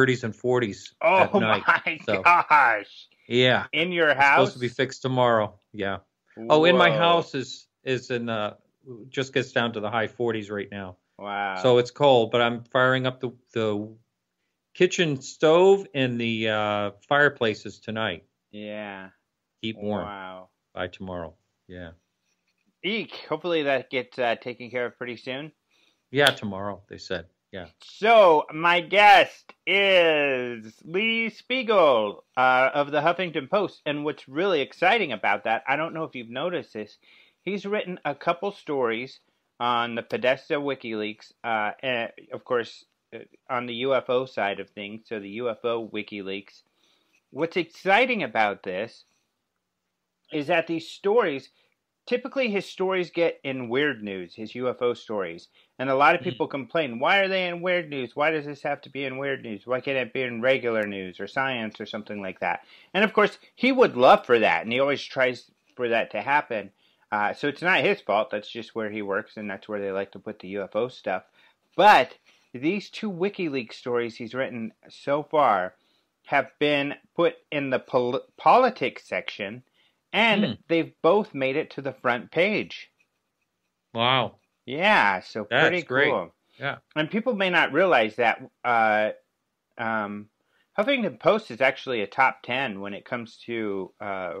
30s and 40s Oh my So- gosh! Yeah, In your house it's supposed to be fixed tomorrow. Yeah. Oh, in my house is is in uh just gets down to the high 40s right now. Wow. So it's cold, but I'm firing up the the kitchen stove and the uh, fireplaces tonight. yeah. Keep warm Wow. by tomorrow. Yeah. Eek. Hopefully that gets uh, taken care of pretty soon. Yeah, tomorrow, they said. Yeah. So, my guest is Lee Speigel uh, of the Huffington Post. And what's really exciting about that, I don't know if you've noticed this, he's written a couple stories on the Podesta WikiLeaks, uh, and of course, uh, on the UFO side of things, so the UFO WikiLeaks. What's exciting about this is that these stories, typically his stories get in weird news, his UFO stories. And a lot of Mhm. people complain, why are they in weird news? Why does this have to be in weird news? Why can't it be in regular news or science or something like that? And of course, he would love for that, and he always tries for that to happen. Uh, so it's not his fault. That's just where he works, and that's where they like to put the UFO stuff. But these two WikiLeaks stories he's written so far have been put in the pol- politics section, and Hmm. they've both made it to the front page. Wow. Yeah, so That's pretty great. cool. Yeah. And people may not realize that uh, um, Huffington Post is actually a top ten when it comes to uh,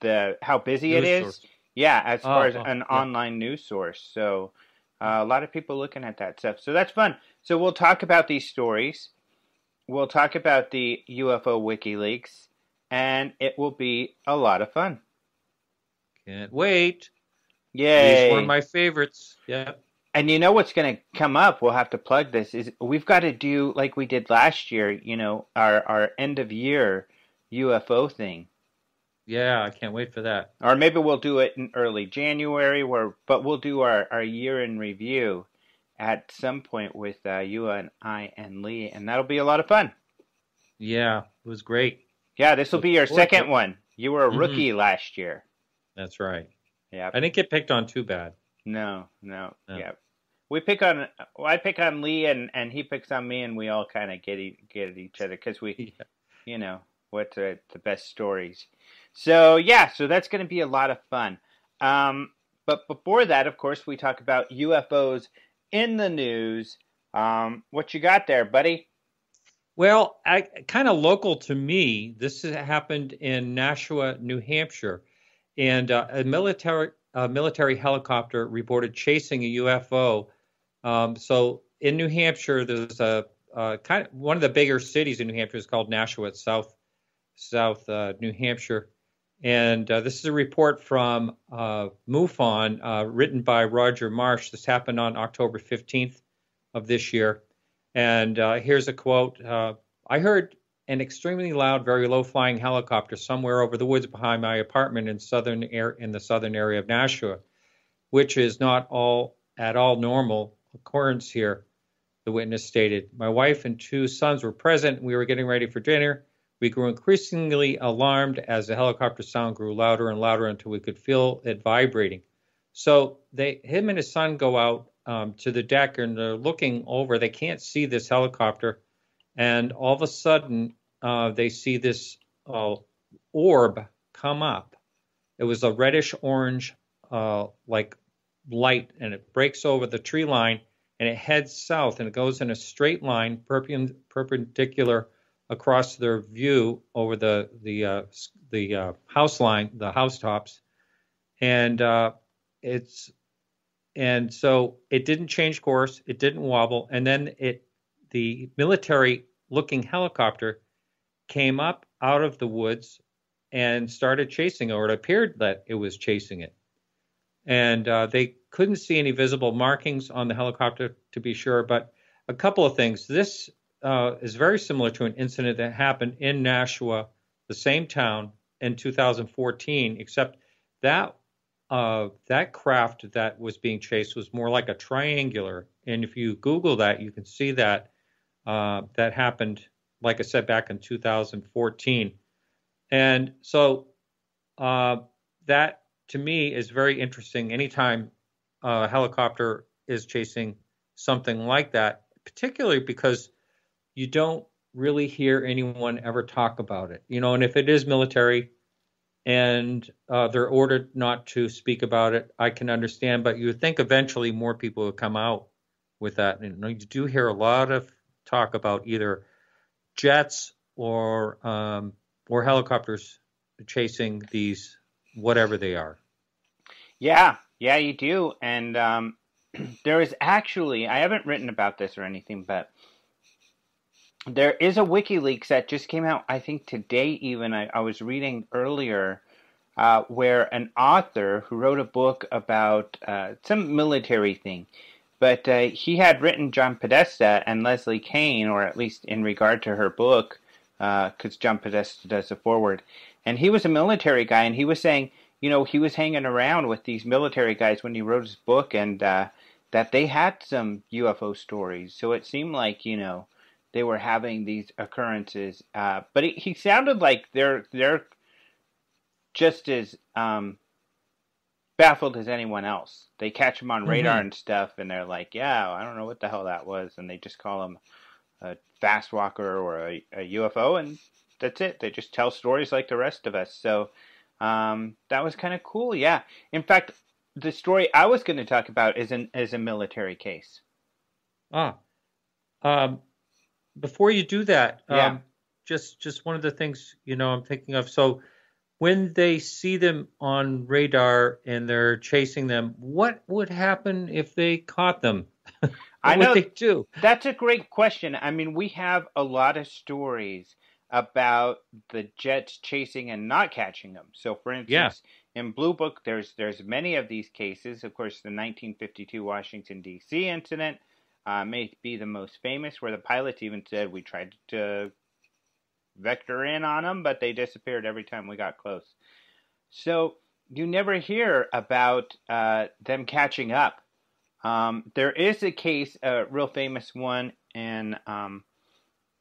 the how busy it News is. source. Yeah, as Oh, far as oh, an yeah. online news source. So uh, a lot of people looking at that stuff. So that's fun. So we'll talk about these stories. We'll talk about the UFO WikiLeaks, and it will be a lot of fun. Can't wait. Yay! These were my favorites. Yeah. And you know what's going to come up? We'll have to plug this. Is we've got to do like we did last year. You know, our our end of year UFO thing, Yeah, I can't wait for that. or maybe we'll do it in early January. Where, but we'll do our our year in review at some point with uh, you and I and Lee, and that'll be a lot of fun. Yeah, it was great. Yeah, this will be your Look forward to second one. You were a Mhm. rookie last year. That's right. Yeah. I didn't get picked on too bad. No, no, No. yeah. We pick on. Well, I pick on Lee, and and he picks on me, and we all kind of get e- get at each other because we, Yeah. you know, what's the, the best stories. So yeah, so that's going to be a lot of fun. Um, but before that, of course, we talk about UFOs in the news. Um, what you got there, buddy? Well, I kind of local to me. This happened in Nashua, New Hampshire, and uh, a military a military helicopter reported chasing a UFO. Um, so in New Hampshire, there's a, uh kind of one of the bigger cities in New Hampshire is called Nashua, South South uh, New Hampshire, and uh, this is a report from uh, MUFON, uh, written by Roger Marsh. This happened on October 15th of this year. And uh, here's a quote I heard an extremely loud, very low flying helicopter somewhere over the woods behind my apartment in southern air in the southern area of Nashua, which is not all at all normal occurrence here, the witness stated. My wife and two sons were present. We were getting ready for dinner. We grew increasingly alarmed as the helicopter sound grew louder and louder until we could feel it vibrating. So they, him and his son go out um, to the deck and they're looking over. They can't see this helicopter, and all of a sudden uh, they see this uh, orb come up. It was a reddish orange, uh, like light, and it breaks over the tree line and it heads south and it goes in a straight line, perpen- perpendicular across their view over the the uh, the uh, house line, the housetops, and uh, it's and so it didn't change course, it didn't wobble, and then it the military looking helicopter came up out of the woods and started chasing, or it appeared that it was chasing it. And uh, they couldn't see any visible markings on the helicopter to be sure, but a couple of things. This uh, is very similar to an incident that happened in Nashua, the same town, in 2014, except that uh, that craft that was being chased was more like a triangular. And if you Google that, you can see that uh, that happened, like I said, back in 2014. And so uh, that to me is very interesting. Anytime a helicopter is chasing something like that, particularly because you don't really hear anyone ever talk about it. You know, and if it is military and uh, they're ordered not to speak about it, I can understand. But you think eventually more people would come out with that. And you do hear a lot of talk about either jets or um, or helicopters chasing these whatever they are. Yeah, yeah, you do. And um, there is actually I haven't written about this or anything, but there is a WikiLeaks that just came out. I think today, even I, I was reading earlier. Uh, where an author who wrote a book about uh, some military thing, but uh, he had written John Podesta and Leslie Kean, or at least in regard to her book, because uh, John Podesta does the forward. And he was a military guy, and he was saying, you know, he was hanging around with these military guys when he wrote his book, and uh, that they had some UFO stories. So it seemed like, you know, they were having these occurrences. Uh, but he, he sounded like they're they're just as um, baffled as anyone else. They catch him on radar mm-hmm. and stuff, and they're like, "Yeah, I don't know what the hell that was," and they just call him a fast walker or a, a UFO, and that's it. They just tell stories like the rest of us. So um, that was kind of cool. Yeah. In fact, the story I was going to talk about is an is a military case. Ah. Um, before you do that, yeah. Um, just just one of the things you know I'm thinking of. So when they see them on radar and they're chasing them, what would happen if they caught them? I know they do? That's a great question. I mean, we have a lot of stories about the jets chasing and not catching them. So, for instance, yeah. in Blue Book, there's there's many of these cases. Of course, the 1952 Washington D.C. incident uh, may be the most famous, where the pilots even said we tried to vector in on them, but they disappeared every time we got close. So you never hear about uh, them catching up. Um, there is a case, a real famous one, and um,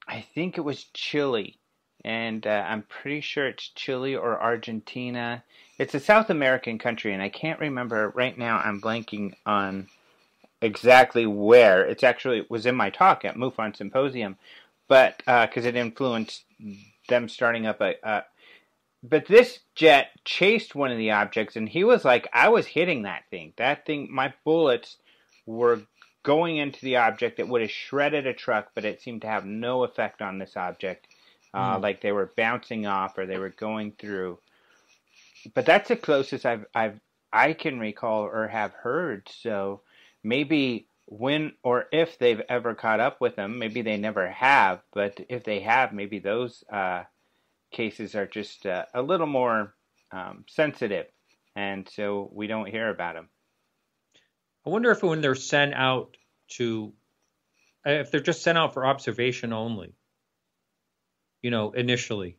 I think it was Chile, and uh, I'm pretty sure it's Chile or Argentina. It's a South American country, and I can't remember right now. I'm blanking on exactly where. It's actually it was in my talk at MUFON Symposium, but because uh, it influenced them starting up a, a. But this jet chased one of the objects, and he was like, "I was hitting that thing. That thing, my bullets were going into the object that would have shredded a truck, but it seemed to have no effect on this object. Uh, mm. Like they were bouncing off or they were going through. But that's the closest I've I've I can recall or have heard. So maybe when or if they've ever caught up with them. Maybe they never have, but if they have, maybe those uh, cases are just uh, a little more um, sensitive, and so we don't hear about them. I wonder if when they're sent out to, if they're just sent out for observation only, you know, initially.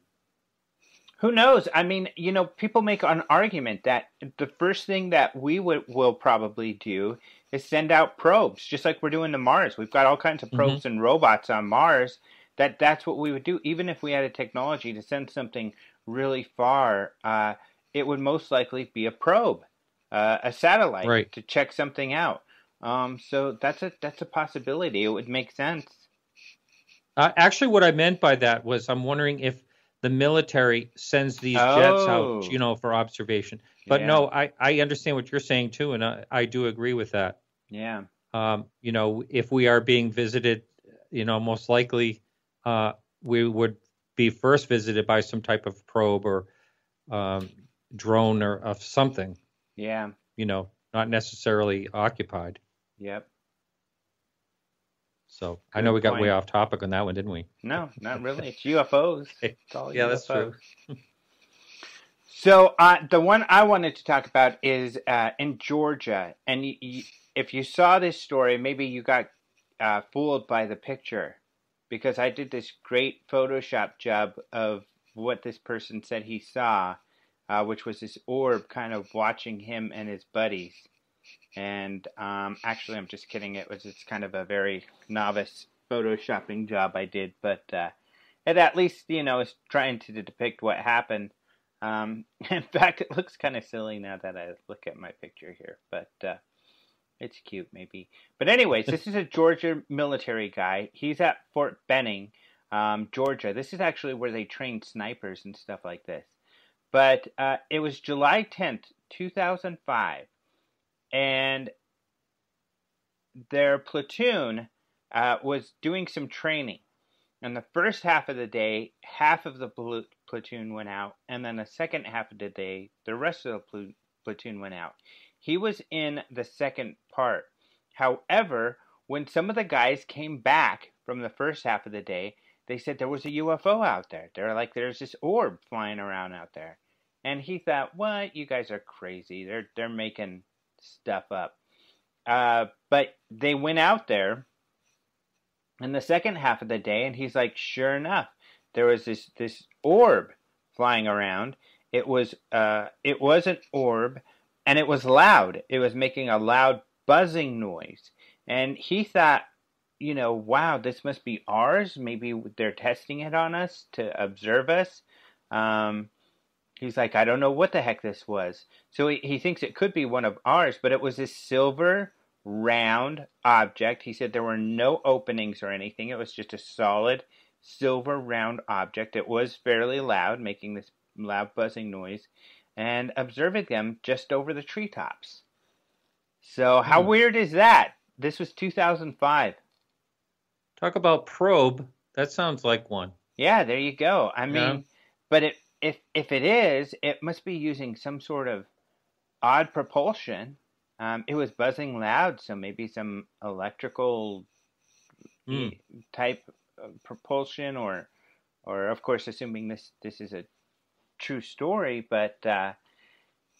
Who knows? I mean, you know, people make an argument that the first thing that we would, will probably do is send out probes, just like we're doing to Mars. We've got all kinds of probes mm-hmm. and robots on Mars. That that's what we would do. Even if we had a technology to send something really far, uh, it would most likely be a probe, uh, a satellite, right. to check something out. Um, so that's a that's a possibility. It would make sense. Uh, actually, what I meant by that was I'm wondering if the military sends these oh. jets out, oh. you know, for observation. But yeah. no, I, I understand what you're saying too, and I, I do agree with that. Yeah. Um, you know, if we are being visited, you know, most likely uh, we would be first visited by some type of probe or um, drone or of something. Yeah. You know, not necessarily occupied. Yep. So I know we got point. way off topic on that one, didn't we? No, not really. It's UFOs. It's yeah, UFOs. that's true. so uh, the one I wanted to talk about is uh, in Georgia, and y- y- if you saw this story, maybe you got uh, fooled by the picture because I did this great Photoshop job of what this person said he saw, uh, which was this orb kind of watching him and his buddies. And um, actually, I'm just kidding. It was just kind of a very novice photoshopping job I did, but uh, it at least you know is trying to depict what happened. Um, in fact, it looks kind of silly now that I look at my picture here, but uh, It's cute, maybe. But anyways, this is a Georgia military guy. He's at Fort Benning, um, Georgia. This is actually where they train snipers and stuff like this. But uh, it was July 10th, 2005, and their platoon uh, was doing some training. And the first half of the day, half of the pl- platoon went out, and then the second half of the day, the rest of the pl- platoon went out. He was in the second part. However, when some of the guys came back from the first half of the day, they said there was a UFO out there. They're like, there's this orb flying around out there. And he thought, what? You guys are crazy. They're they're making stuff up. Uh, but they went out there in the second half of the day, and he's like, sure enough, there was this this orb flying around. It was uh, it was an orb, and it was loud. It was making a loud buzzing noise, and he thought, you know, wow, this must be ours. Maybe they're testing it on us to observe us. Um, he's like, I don't know what the heck this was. So he, he thinks it could be one of ours, but it was this silver round object. He said there were no openings or anything. It was just a solid silver round object. It was fairly loud, making this loud buzzing noise, and observing them just over the treetops. So, how hmm. weird is that? This was 2005. Talk about probe. That sounds like one. Yeah, there you go. I mean, yeah. but it, if if it is, it must be using some sort of odd propulsion. Um, it was buzzing loud, so maybe some electrical mm. type propulsion, or or of course, assuming this this is a true story, but uh,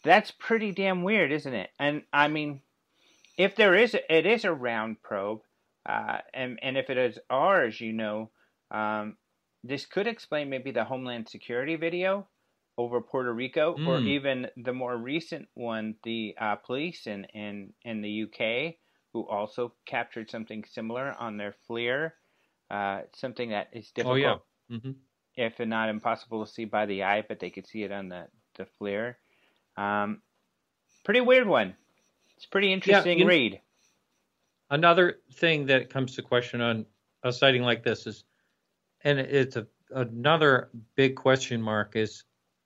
that's pretty damn weird, isn't it? And I mean, if there is, it is a round probe, uh, and and if it is ours, you know, um, this could explain maybe the Homeland Security video over Puerto Rico, mm. or even the more recent one, the uh, police in, in in the UK, who also captured something similar on their FLIR, uh, something that is difficult, oh, yeah. mm-hmm. if not impossible to see by the eye, but they could see it on the the FLIR. Um, pretty weird one. It's pretty interesting yeah, read. Another thing that comes to question on a sighting like this is, and it's a, another big question mark is,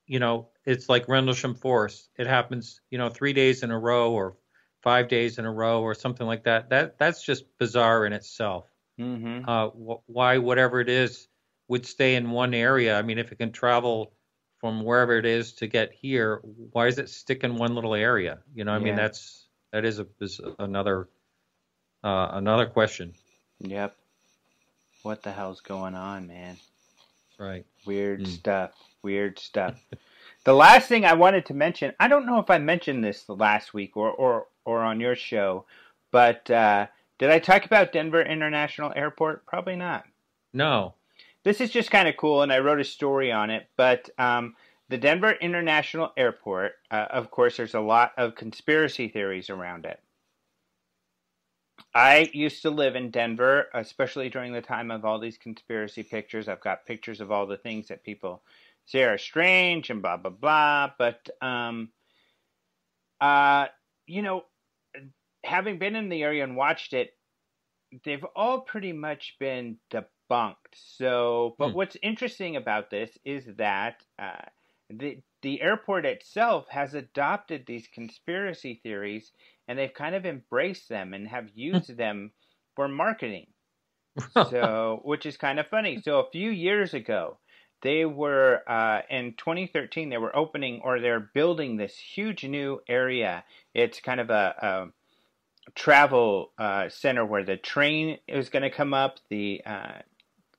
you know, it's like Rendlesham Forest. It happens, you know, three days in a row or five days in a row or something like that. That that's just bizarre in itself. Mm-hmm. Uh, wh- why whatever it is would stay in one area? I mean, if it can travel from wherever it is to get here, why is it stick in one little area? You know, I yeah. mean, that's that is, a, is another uh, another question. Yep. What the hell's going on, man? Right. Weird mm. stuff. Weird stuff. the last thing I wanted to mention, I don't know if I mentioned this last week or or or on your show, but uh, did I talk about Denver International Airport? Probably not. No. This is just kind of cool, and I wrote a story on it. But um, the Denver International Airport, uh, of course, there's a lot of conspiracy theories around it. I used to live in Denver, especially during the time of all these conspiracy pictures. I've got pictures of all the things that people say are strange and blah, blah, blah. But, um, uh, you know, having been in the area and watched it, they've all pretty much been debunked. So, but hmm. what's interesting about this is that uh, the the airport itself has adopted these conspiracy theories and they've kind of embraced them and have used them for marketing. so, which is kind of funny. So, a few years ago, they were uh, in 2013. They were opening or they're building this huge new area. It's kind of a, a travel uh, center where the train is going to come up, the uh,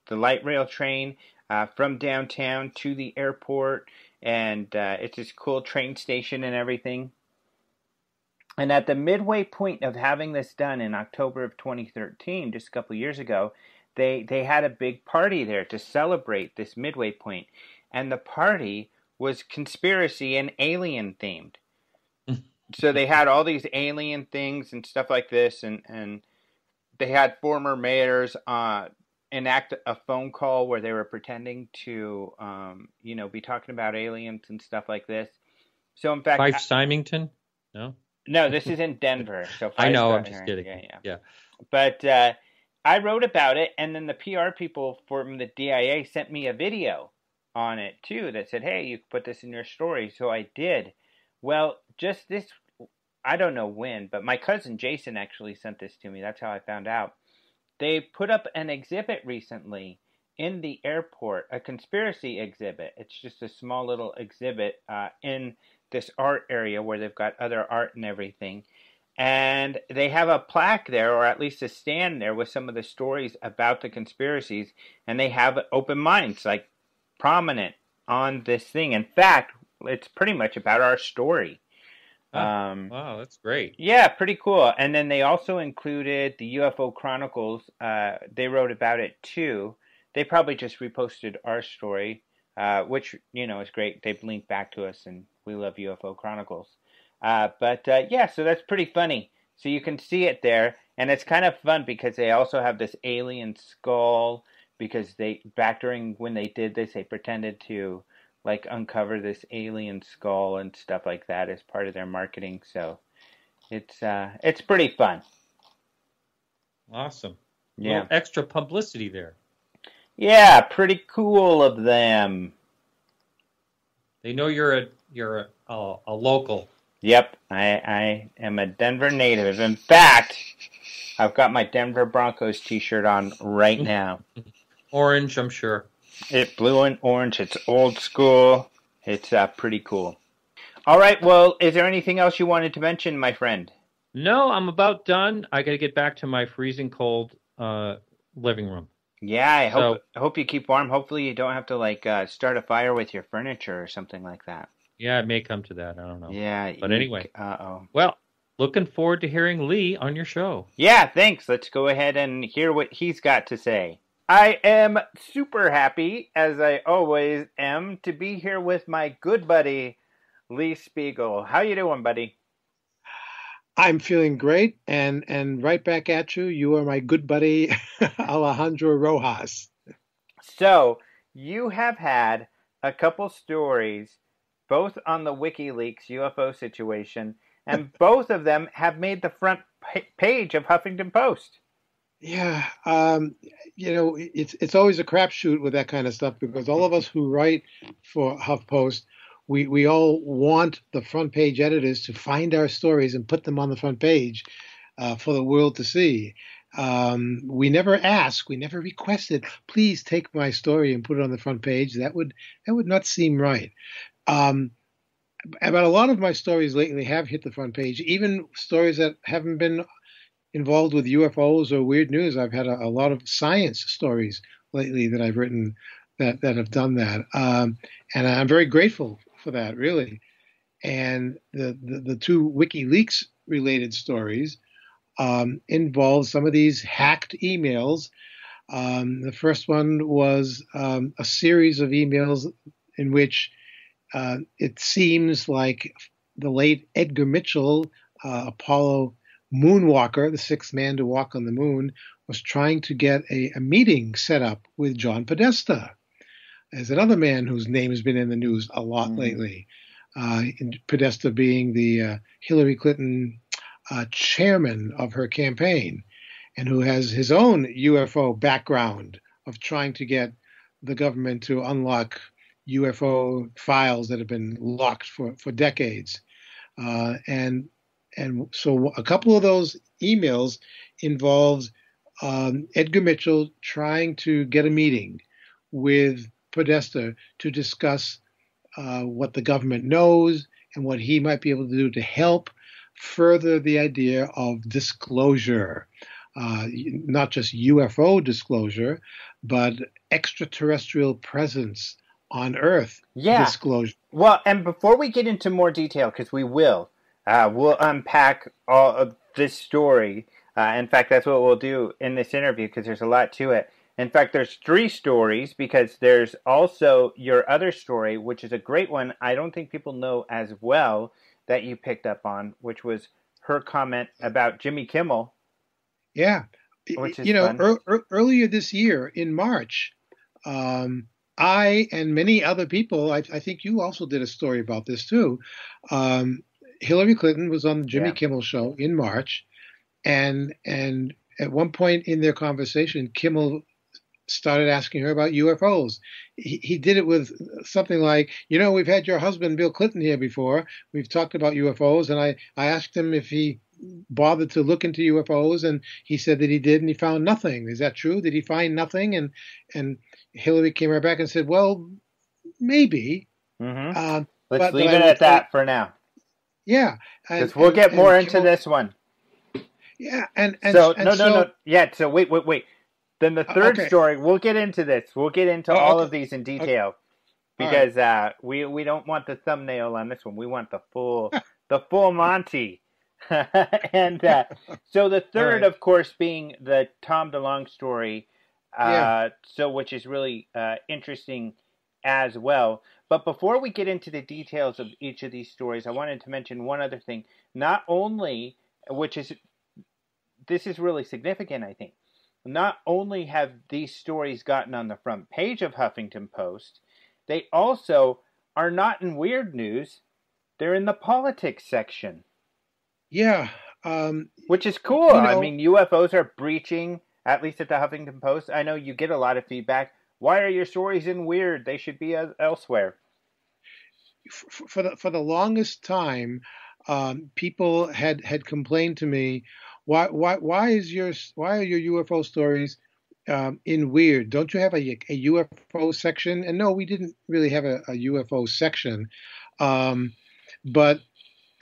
the light rail train uh, from downtown to the airport and uh, it's this cool train station and everything. And at the midway point of having this done in October of 2013, just a couple years ago, they they had a big party there to celebrate this midway point. and the party was conspiracy and alien themed. so they had all these alien things and stuff like this, and and they had former mayors uh, enact a phone call where they were pretending to, um, you know, be talking about aliens and stuff like this. So in fact, Fife Symington, no. No, this is in Denver. So I know. I'm just kidding. Yeah, yeah. Yeah. But uh, I wrote about it, and then the PR people from the DIA sent me a video on it too that said, "Hey, you can put this in your story." So I did. Well, just this, I don't know when, but my cousin Jason actually sent this to me. That's how I found out. They put up an exhibit recently in the airport, a conspiracy exhibit. It's just a small little exhibit uh, in this art area where they've got other art and everything. And they have a plaque there, or at least a stand there, with some of the stories about the conspiracies. And they have open minds, like prominent on this thing. In fact, it's pretty much about our story. Oh, um, wow, that's great. Yeah, pretty cool. And then they also included the UFO Chronicles. Uh, they wrote about it too. They probably just reposted our story, uh, which you know is great. They've linked back to us, and we love UFO Chronicles. Uh, but uh, yeah, so that's pretty funny. So you can see it there, and it's kind of fun because they also have this alien skull. Because they back during when they did this, they pretended to like uncover this alien skull and stuff like that as part of their marketing. So it's uh, it's pretty fun. Awesome. Yeah. extra publicity there. Yeah, pretty cool of them. They know you're a you're a, a, local. Yep, I I am a Denver native. In fact, I've got my Denver Broncos T-shirt on right now. Orange, I'm sure. It blue and orange. It's old school. It's uh, pretty cool. All right. Well, is there anything else you wanted to mention, my friend? No, I'm about done. I got to get back to my freezing cold uh, living room. Yeah, I hope so, I hope you keep warm. Hopefully, you don't have to like uh, start a fire with your furniture or something like that. Yeah, it may come to that. I don't know. Yeah, but anyway. Uh oh. Well, looking forward to hearing Lee on your show. Yeah, thanks. Let's go ahead and hear what he's got to say. I am super happy, as I always am, to be here with my good buddy Lee Speigel. How you doing, buddy? I'm feeling great, and and right back at you. You are my good buddy Alejandro Rojas. So you have had a couple stories, both on the WikiLeaks UFO situation, and both of them have made the front page of Huffington Post. Yeah, um, you know, it's it's always a crapshoot with that kind of stuff because all of us who write for HuffPost we we all want the front page editors to find our stories and put them on the front page uh, for the world to see. Um, we never ask, we never requested, please take my story and put it on the front page. That would that would not seem right. Um, but a lot of my stories lately have hit the front page, even stories that haven't been involved with UFOs or weird news. I've had a, a lot of science stories lately that I've written that that have done that, um, and I'm very grateful for that, really. And the, the, the two WikiLeaks related stories um, involve some of these hacked emails. Um, the first one was um, a series of emails in which uh, it seems like the late Edgar Mitchell, uh, Apollo moonwalker, the sixth man to walk on the moon, was trying to get a, a meeting set up with John Podesta as another man whose name has been in the news a lot mm-hmm. lately. Uh, Podesta being the uh, Hillary Clinton uh, chairman of her campaign, and who has his own UFO background of trying to get the government to unlock UFO files that have been locked for, for decades. Uh, and and so a couple of those emails involved um, Edgar Mitchell trying to get a meeting with Podesta to discuss uh, what the government knows and what he might be able to do to help further the idea of disclosure. Uh, not just UFO disclosure, but extraterrestrial presence on Earth yeah. disclosure. Well, and before we get into more detail, because we will, uh, we'll unpack all of this story. Uh, in fact, that's what we'll do in this interview because there's a lot to it. In fact, there's three stories because there's also your other story, which is a great one. I don't think people know as well that you picked up on, which was her comment about Jimmy Kimmel. Yeah, you know, er, er, earlier this year in March, um, I and many other people, I, I, think you also did a story about this too. Um, Hillary Clinton was on the Jimmy Yeah. Kimmel show in March, and and at one point in their conversation, Kimmel started asking her about UFOs. He, he did it with something like, you know, we've had your husband Bill Clinton here before. We've talked about UFOs, and I I asked him if he bothered to look into UFOs, and he said that he did, and he found nothing. Is that true? Did he find nothing? And and Hillary came right back and said, well, maybe. Mm-hmm. Uh, Let's but- leave but it will at that for now, yeah, because we'll and- get more into this one. Yeah, and and so and no, no, so, no. Yeah. So wait, wait, wait. Then the Uh, third okay. story, we'll get into this. We'll get into Oh, all okay. of these in detail All because uh, we we don't want the thumbnail on this one. We want the full the full Monty. and uh, so the third, right. of course, being the Tom DeLonge story. Uh, Yeah. So which is really uh, interesting as well. But before we get into the details of each of these stories, I wanted to mention one other thing. Not only, which is this is really significant, I think. Not only have these stories gotten on the front page of Huffington Post, they also are not in weird news. They're in the politics section, yeah, um, which is cool. You I mean, UFOs are breaching, at least at the Huffington Post. I know you get a lot of feedback. Why are your stories in weird? They should be uh, elsewhere. f- for the for the longest time, um, people had had complained to me, why why why is your why are your UFO stories um, in weird? Don't you have a, a UFO section? And no, we didn't really have a, a UFO section, um, but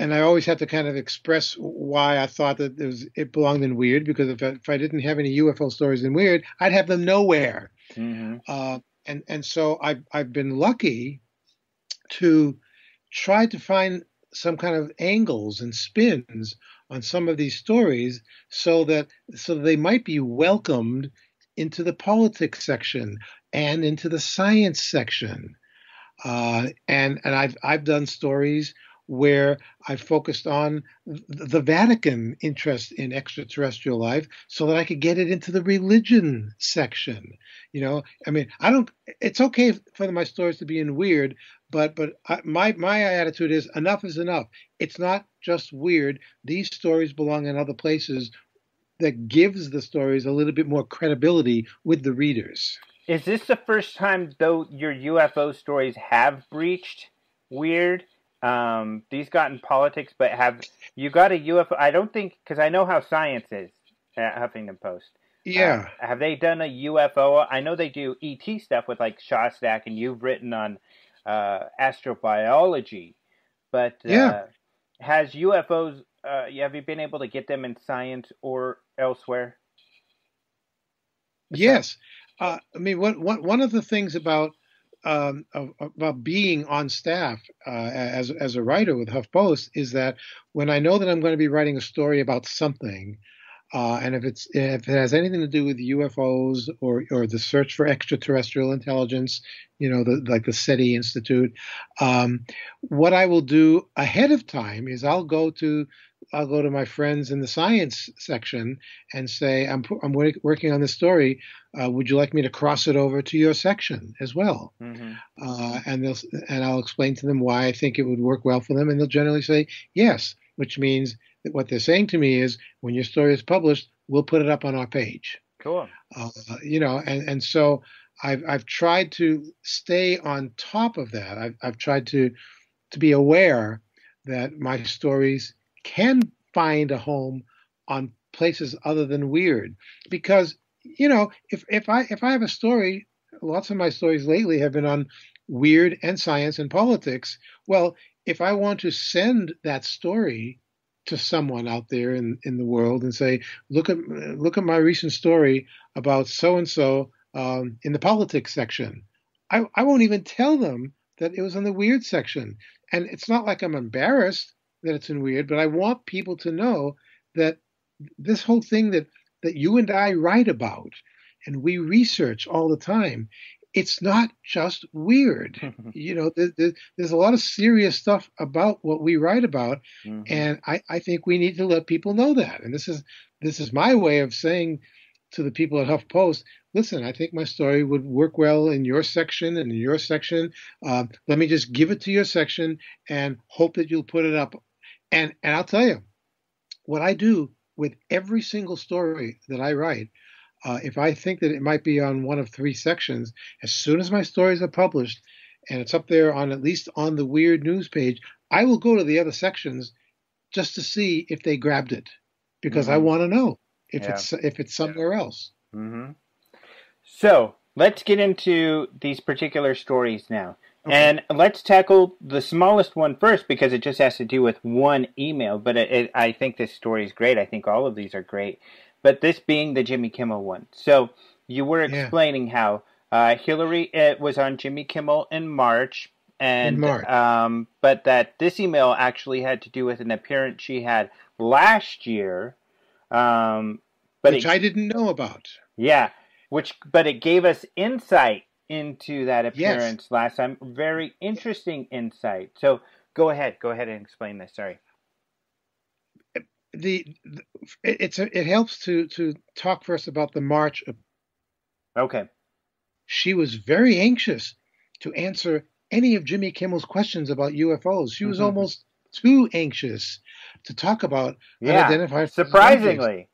and I always had to kind of express why I thought that it, was, it belonged in weird because if I, if I didn't have any UFO stories in weird, I'd have them nowhere. Mm-hmm. Uh, and and so I've I've been lucky to try to find some kind of angles and spins on some of these stories so that so that they might be welcomed into the politics section and into the science section. Uh, and and I've I've done stories where I focused on the Vatican interest in extraterrestrial life so that I could get it into the religion section. You know, I mean, I don't. It's okay for my stories to be in weird, but but I, my my attitude is enough is enough. It's not just weird. These stories belong in other places. That gives the stories a little bit more credibility with the readers. Is this the first time though your UFO stories have breached weird? Um, these got in politics, but have you got a UFO? I don't think because I know how science is at Huffington Post. Yeah. Uh, have they done a UFO? I know they do ET stuff with like Shostak, and you've written on uh, astrobiology, but uh, Yeah. has UFOs? Uh, have you been able to get them in science or elsewhere? Yes, uh, I mean one, one one of the things about um, about being on staff uh, as as a writer with HuffPost is that when I know that I'm going to be writing a story about something, uh, and if it's if it has anything to do with UFOs or or the search for extraterrestrial intelligence, you know, the, like the SETI Institute, um, what I will do ahead of time is I'll go to I'll go to my friends in the science section and say I'm I'm work- working on this story. Uh, would you like me to cross it over to your section as well? Mm-hmm. Uh, and they'll and I'll explain to them why I think it would work well for them, and they'll generally say yes, which means what they're saying to me is when your story is published, we'll put it up on our page. Cool. Uh, you know, and and so I've I've tried to stay on top of that. I've I've tried to to be aware that my stories can find a home on places other than weird because you know if if I if I have a story lots of my stories lately have been on weird and science and politics well if I want to send that story to someone out there in, in the world and say look at look at my recent story about so and so in the politics section. I, I won't even tell them that it was in the weird section. And it's not like I'm embarrassed that it's in weird, but I want people to know that this whole thing that that you and I write about and we research all the time, it's not just weird. you know, there, there, there's a lot of serious stuff about what we write about, Mhm. and I, I think we need to let people know that. And this is this is my way of saying to the people at HuffPost, listen, I think my story would work well in your section and in your section. Uh, let me just give it to your section and hope that you'll put it up And and I'll tell you, what I do with every single story that I write, uh, if I think that it might be on one of three sections, as soon as my stories are published and it's up there on at least on the weird news page, I will go to the other sections just to see if they grabbed it because mm-hmm. I want to know if yeah. it's if it's somewhere else. Mm-hmm. So let's get into these particular stories now. Okay. And let's tackle the smallest one first because it just has to do with one email. But it, it, I think this story is great. I think all of these are great. But this being the Jimmy Kimmel one. So you were explaining yeah. how uh, Hillary it was on Jimmy Kimmel in March, and in March. Um, but that this email actually had to do with an appearance she had last year. Um, but which it, I didn't know about. Yeah, which but it gave us insight into that appearance yes. last time. Very interesting insight. So go ahead, go ahead and explain this. Sorry. The, the it's a, it helps to to talk first about the march. Okay. She was very anxious to answer any of Jimmy Kimmel's questions about UFOs. She was mm-hmm. almost too anxious to talk about yeah, unidentified. Surprisingly.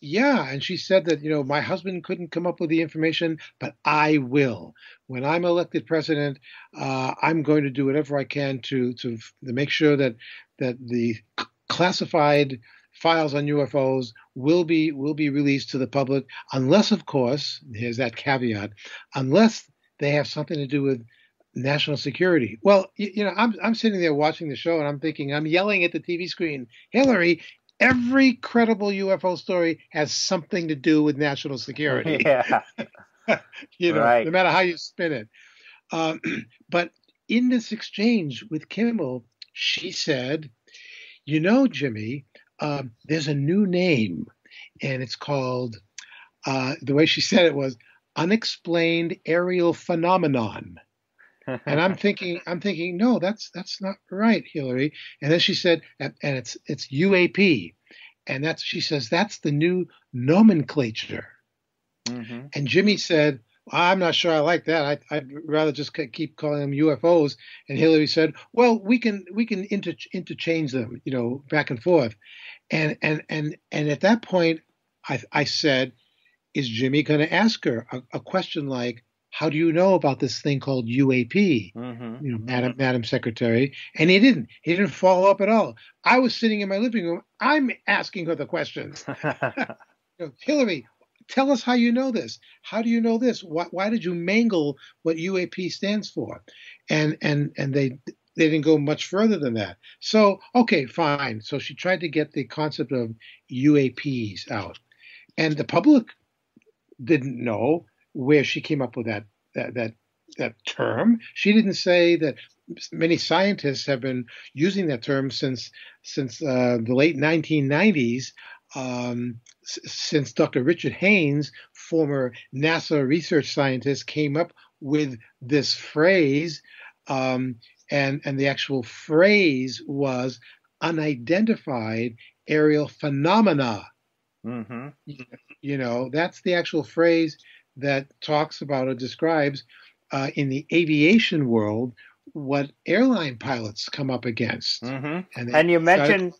Yeah, and she said that you know my husband couldn't come up with the information, but I will. When I'm elected president, uh, I'm going to do whatever I can to to, to make sure that that the classified files on UFOs will be will be released to the public, unless, of course, here's that caveat, unless they have something to do with national security. Well, you, you know, I'm I'm sitting there watching the show and I'm thinking, I'm yelling at the TV screen, Hillary, every credible UFO story has something to do with national security. Yeah. you know, right. no matter how you spin it. Um, but in this exchange with Kimmel, she said, You know, Jimmy, um, there's a new name, and it's called, uh, the way she said it was unexplained aerial phenomenon. and I'm thinking, I'm thinking, no, that's that's not right, Hillary. And then she said, and, and it's it's UAP, and that's she says that's the new nomenclature. Mm-hmm. And Jimmy said, I'm not sure I like that. I, would rather just keep calling them UFOs. And Hillary said, well, we can we can inter- interchange them, you know, back and forth. And and and and at that point, I I said, is Jimmy going to ask her a, a question like, how do you know about this thing called UAP, mm-hmm. you know, Madam Madam Secretary? And he didn't. He didn't follow up at all. I was sitting in my living room. I'm asking her the questions. you know, Hillary, tell us how you know this. How do you know this? Why, why did you mangle what UAP stands for? And and and they they didn't go much further than that. So okay, fine. So she tried to get the concept of UAPs out, and the public didn't know where she came up with that that that that term. She didn't say that many scientists have been using that term since since uh, the late 1990s. Um, since Dr. Richard Haines, former NASA research scientist, came up with this phrase, um, and and the actual phrase was unidentified aerial phenomena. Mm-hmm. You know, that's the actual phrase that talks about or describes uh, in the aviation world what airline pilots come up against. Mm-hmm. And, and, you mentioned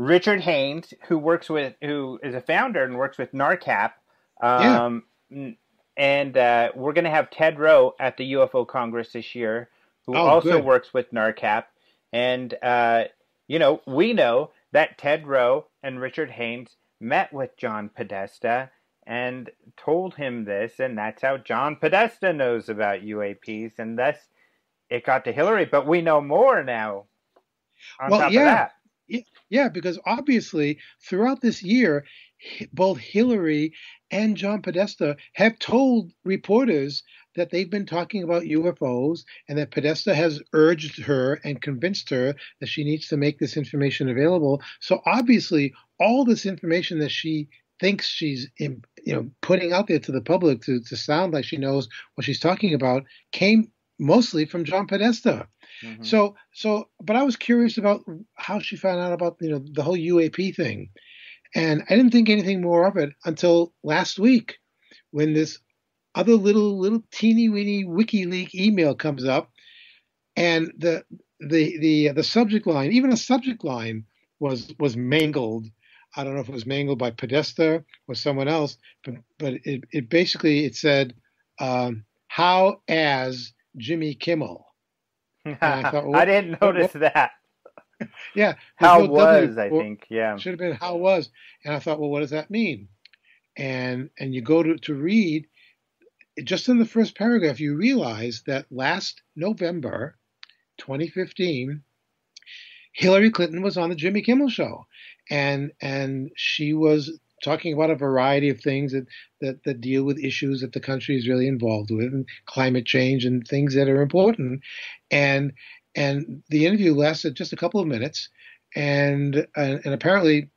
Richard Haines, who works with, who is a founder and works with NARCAP. Um, yeah. And uh, we're going to have Ted Roe at the UFO Congress this year, who oh, also good. works with NARCAP. And, uh, you know, we know that Ted Roe and Richard Haines met with John Podesta and told him this, and that's how John Podesta knows about UAPs, and thus it got to Hillary. But we know more now. well, yeah, yeah, because obviously throughout this year, both Hillary and John Podesta have told reporters that they've been talking about UFOs and that Podesta has urged her and convinced her that she needs to make this information available. So obviously, all this information that she thinks she's you know putting out there to the public to, to sound like she knows what she's talking about came mostly from John Podesta. Mm-hmm. So so but I was curious about how she found out about you know the whole UAP thing. And I didn't think anything more of it until last week when this other little little teeny weeny WikiLeaks email comes up and the the the the subject line, even a subject line, was was mangled. I don't know if it was mangled by Podesta or someone else, but but it, it basically it said um, how as Jimmy Kimmel. I, thought, I, didn't notice what, that. Yeah, how no was w, I think yeah should have been how was, and I thought, well, what does that mean? And and you go to to read, just in the first paragraph, you realize that last November, 2015, Hillary Clinton was on the Jimmy Kimmel Show, and and she was talking about a variety of things that, that, that deal with issues that the country is really involved with, and climate change and things that are important. And and the interview lasted just a couple of minutes, and and, and apparently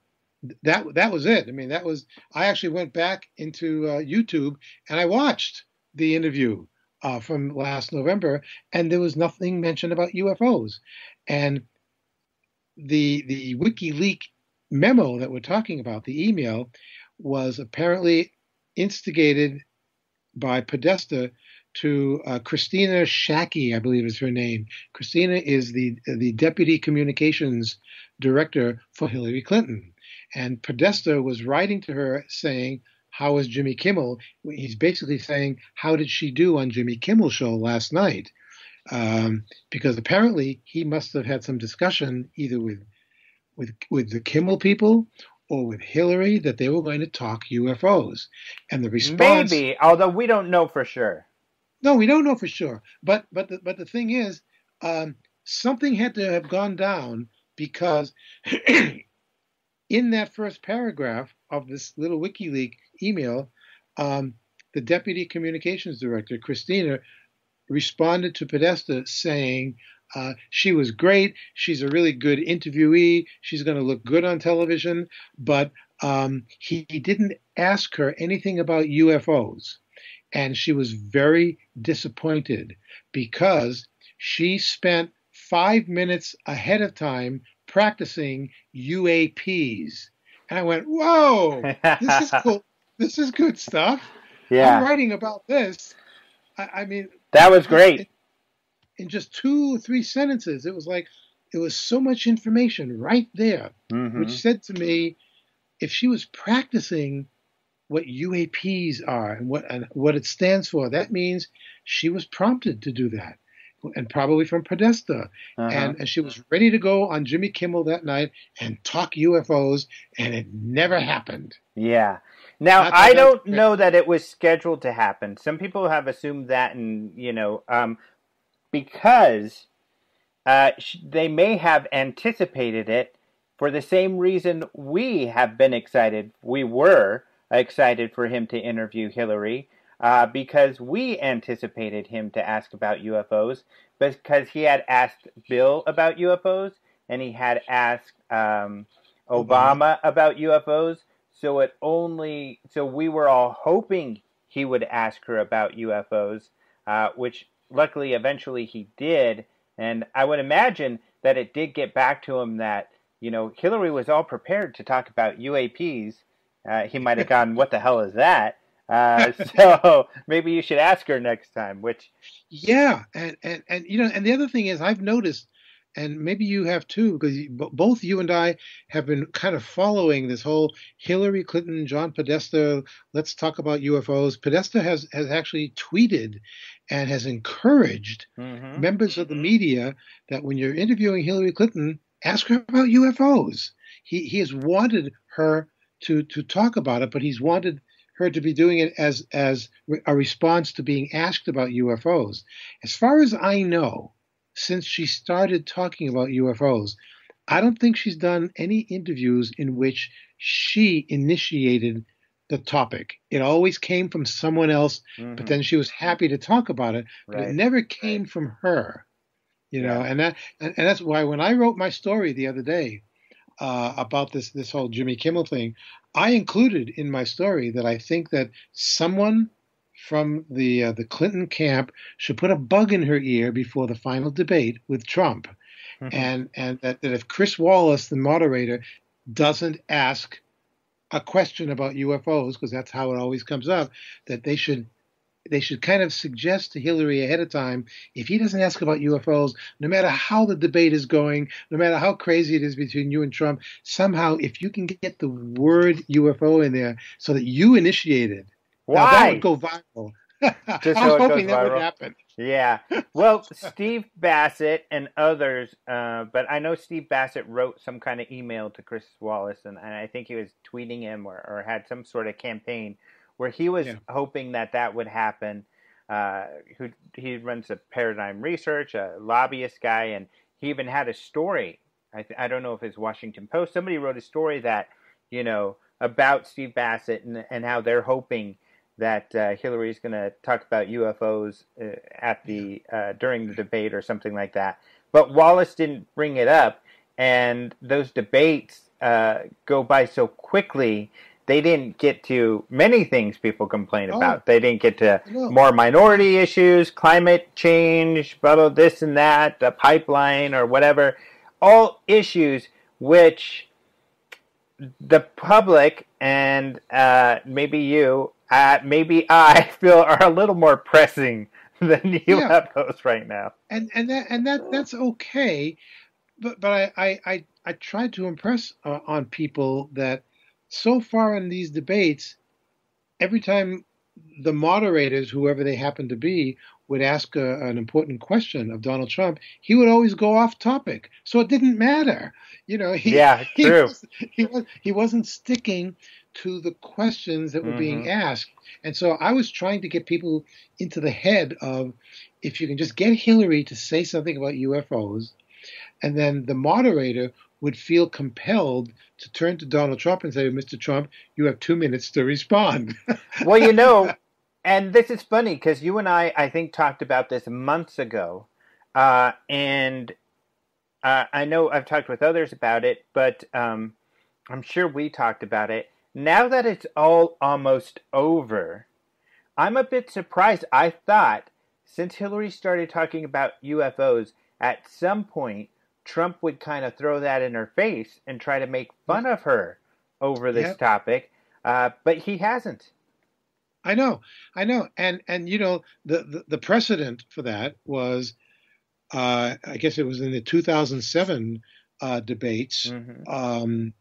that that was it. I mean, that was. I actually went back into uh, YouTube and I watched the interview uh, from last November, and there was nothing mentioned about UFOs. And the the WikiLeaks memo that we're talking about, the email, was apparently instigated by Podesta to uh, Kristina Schake, I believe is her name. Christina is the the deputy communications director for Hillary Clinton, and Podesta was writing to her saying, "How is Jimmy Kimmel?" He's basically saying, "How did she do on Jimmy Kimmel show last night?" Um, because apparently he must have had some discussion either with with with the Kimmel people or with Hillary that they were going to talk UFOs, and the response maybe, although we don't know for sure. No, we don't know for sure. But but the, but the thing is, um, something had to have gone down because in that first paragraph of this little WikiLeaks email, um, the deputy communications director Kristina responded to Podesta saying, uh, she was great. She's a really good interviewee. She's going to look good on television. But um, he, he didn't ask her anything about UFOs. And she was very disappointed because she spent five minutes ahead of time practicing UAPs. And I went, whoa, this is cool. this is good stuff. Yeah. I'm writing about this. I, I mean, that was great in just two or three sentences. It was like it was so much information right there, mm-hmm. which said to me, if she was practicing what UAPs are and what and what it stands for, that means she was prompted to do that, and probably from Podesta, uh-huh. and, and she was ready to go on Jimmy Kimmel that night and talk UFOs, and it never happened. Yeah. Now I don't know that it was scheduled to happen. Some people have assumed that, and you know, um, because uh, they may have anticipated it for the same reason we have been excited. We were excited for him to interview Hillary uh, because we anticipated him to ask about UFOs because he had asked Bill about UFOs and he had asked um, Obama about UFOs. So it only so we were all hoping he would ask her about UFOs, uh, which luckily, eventually he did. And I would imagine that it did get back to him that, you know, Hillary was all prepared to talk about UAPs. Uh, he might have gone, what the hell is that? Uh, so maybe you should ask her next time, which. Yeah. And, and, and, you know, and the other thing is I've noticed and maybe you have too, because both you and I have been kind of following this whole Hillary Clinton, John Podesta. Let's talk about UFOs. Podesta has has actually tweeted and has encouraged mm-hmm. members of the media that when you're interviewing Hillary Clinton, ask her about UFOs. He he has wanted her to to talk about it, but he's wanted her to be doing it as as a response to being asked about UFOs. As far as I know, since she started talking about UFOs, I don't think she's done any interviews in which she initiated the topic. It always came from someone else, mm-hmm. but then she was happy to talk about it, but right. it never came from her. You know, yeah. and that and, and, that's why when I wrote my story the other day uh, about this this whole Jimmy Kimmel thing, I included in my story that I think that someone from the uh, the Clinton camp should put a bug in her ear before the final debate with Trump, mm-hmm. and and that, that if Chris Wallace, the moderator, doesn't ask a question about UFOs, because that's how it always comes up, that they should they should kind of suggest to Hillary ahead of time if he doesn't ask about UFOs, no matter how the debate is going, no matter how crazy it is between you and Trump, somehow if you can get the word UFO in there so that you initiated, Why? now that would go viral. Just I was hoping that viral. would happen. Yeah. Well, Steve Bassett and others, uh, but I know Steve Bassett wrote some kind of email to Chris Wallace, and, and I think he was tweeting him or, or had some sort of campaign where he was Yeah. hoping that that would happen. Uh, who he runs a Paradigm Research, a lobbyist guy, and he even had a story. I, th- I don't know if it's Washington Post. Somebody wrote a story that you know about Steve Bassett and and how they're hoping that uh, Hillary's going to talk about UFOs uh, at the uh, during the debate or something like that. But Wallace didn't bring it up, and those debates uh, go by so quickly. They didn't get to many things people complain Oh. about. They didn't get to more minority issues, climate change, blah, blah, this and that, the pipeline or whatever. All issues which the public and uh, maybe you, uh, maybe I feel are a little more pressing than you Yeah. UFOs right now. and and that and that that's okay but but i i i, I tried to impress uh, on people that so far in these debates every time the moderators whoever they happen to be would ask a, an important question of donald trump he would always go off topic so it didn't matter you know he, Yeah, he true. was, he was he wasn't sticking to the questions that were being Mhm. asked and so i was trying to get people into the head of if you can just get Hillary to say something about UFOs, and then the moderator would feel compelled to turn to Donald Trump and say, Mr. Trump, you have two minutes to respond. well, you know, and this is funny because you and I, I think, talked about this months ago, uh, and uh, I know I've talked with others about it, but um, I'm sure we talked about it. Now that it's all almost over, I'm a bit surprised. I thought since Hillary started talking about UFOs, at some point Trump would kind of throw that in her face and try to make fun of her over this Yep. topic, uh, but he hasn't. I know, I know, and and you know the the, the precedent for that was, uh, I guess it was in the 2007 uh, debates, Mhm. um,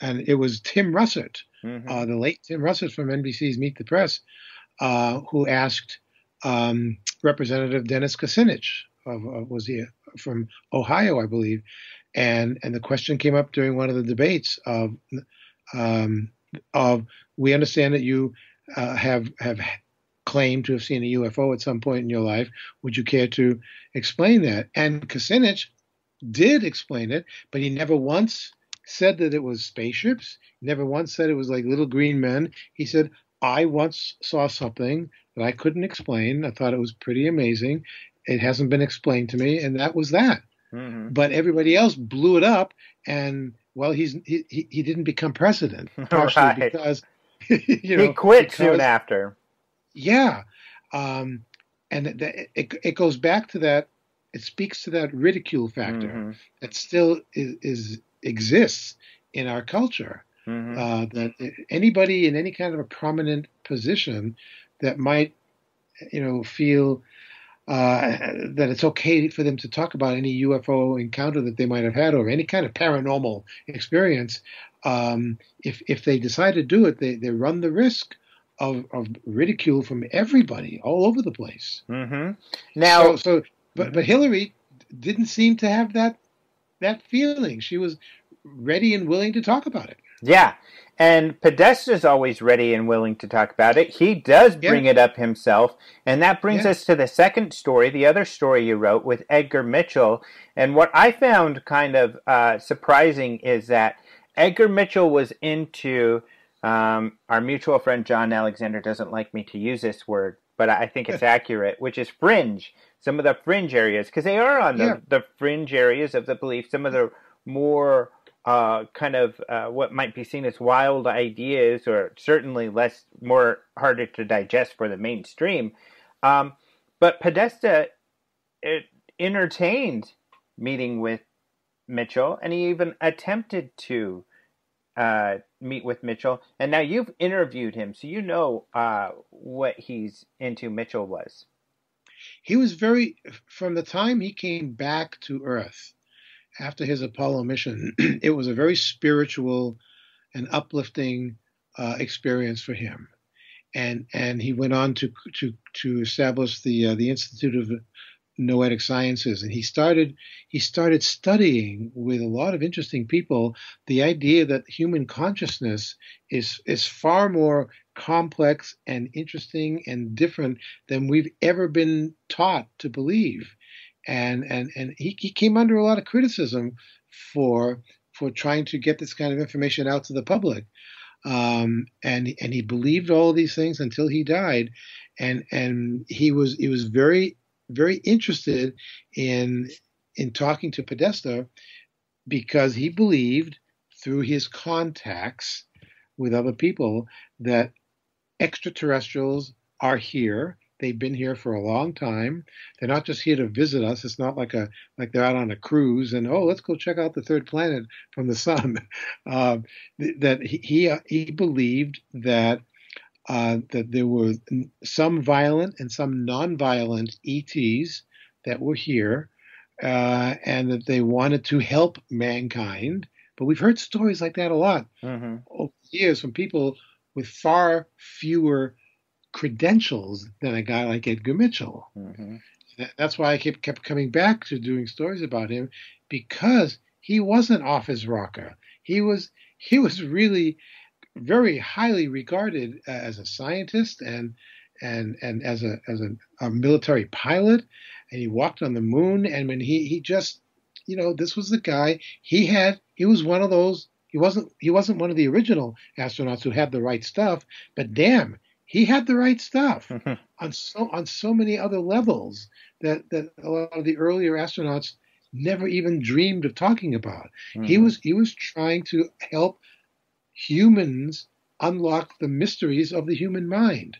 and it was Tim Russert, Mhm. uh, the late Tim Russert from NBC's Meet the Press, uh, who asked um, Representative Dennis Kucinich, of, of, was he from Ohio, I believe, and and the question came up during one of the debates of um, of we understand that you uh, have have claimed to have seen a UFO at some point in your life. Would you care to explain that? And Kucinich did explain it, but he never once said that it was spaceships. Never once said it was like little green men. He said, I once saw something that I couldn't explain. I thought it was pretty amazing. It hasn't been explained to me, and that was that. Mhm. But everybody else blew it up, and well, he's he, he, didn't become president partially Right. because you know he quit because- soon after. yeah, um, and it, it it goes back to that. It speaks to that ridicule factor Mhm. that still is, is exists in our culture. Mhm. Uh, that anybody in any kind of a prominent position that might, you know, feel uh, that it's okay for them to talk about any UFO encounter that they might have had or any kind of paranormal experience. Um, if if they decide to do it, they, they run the risk of, of ridicule from everybody all over the place. Mhm. Now, so, so but but Hillary didn't seem to have that that feeling. She was ready and willing to talk about it. yeah, and Podesta's always ready and willing to talk about it. He does Yeah. bring it up himself, and that brings Yeah. us to the second story, the other story you wrote with Edgar Mitchell. And what I found kind of uh, surprising is that Edgar Mitchell was into um, our mutual friend John Alexander doesn't like me to use this word, but I think it's accurate, which is fringe. Some of the fringe areas, because they are on the, Yeah. the fringe areas of the belief. Some of the more uh, kind of uh, what might be seen as wild ideas, or certainly less more harder to digest for the mainstream. Um, but Podesta it, entertained meeting with Mitchell, and he even attempted to uh, meet with Mitchell, and now you've interviewed him, so you know uh, what he's into. Mitchell was. He was very from the time he came back to Earth after his Apollo mission. it was a very spiritual and uplifting uh, experience for him, and and he went on to to to establish the uh, the Institute of noetic sciences. And he started he started studying with a lot of interesting people the idea that human consciousness is is far more complex and interesting and different than we've ever been taught to believe. And and and he, he came under a lot of criticism for for trying to get this kind of information out to the public. Um, and and he believed all these things until he died. And and he was he was very very interested in in talking to Podesta because he believed through his contacts with other people that extraterrestrials are here. They've been here for a long time. They're not just here to visit us. It's not like a like they're out on a cruise and oh, let's go check out the third planet from the sun. Uh, that he he, he believed that uh, that there were some violent and some non-violent ETs that were here, uh, and that they wanted to help mankind. But we've heard stories like that a lot mm-hmm. over the years from people with far fewer credentials than a guy like Edgar Mitchell. Mm-hmm. That's why I kept kept coming back to doing stories about him because he wasn't off his rocker. He was he was really very highly regarded uh, as a scientist and and and as a as a, a, military pilot and he walked on the moon and when he he just you know this was the guy he had he was one of those he wasn't he wasn't one of the original astronauts who had the right stuff but damn he had the right stuff on so on so many other levels that that a lot of the earlier astronauts never even dreamed of talking about mm-hmm. he was he was trying to help humans unlock the mysteries of the human mind.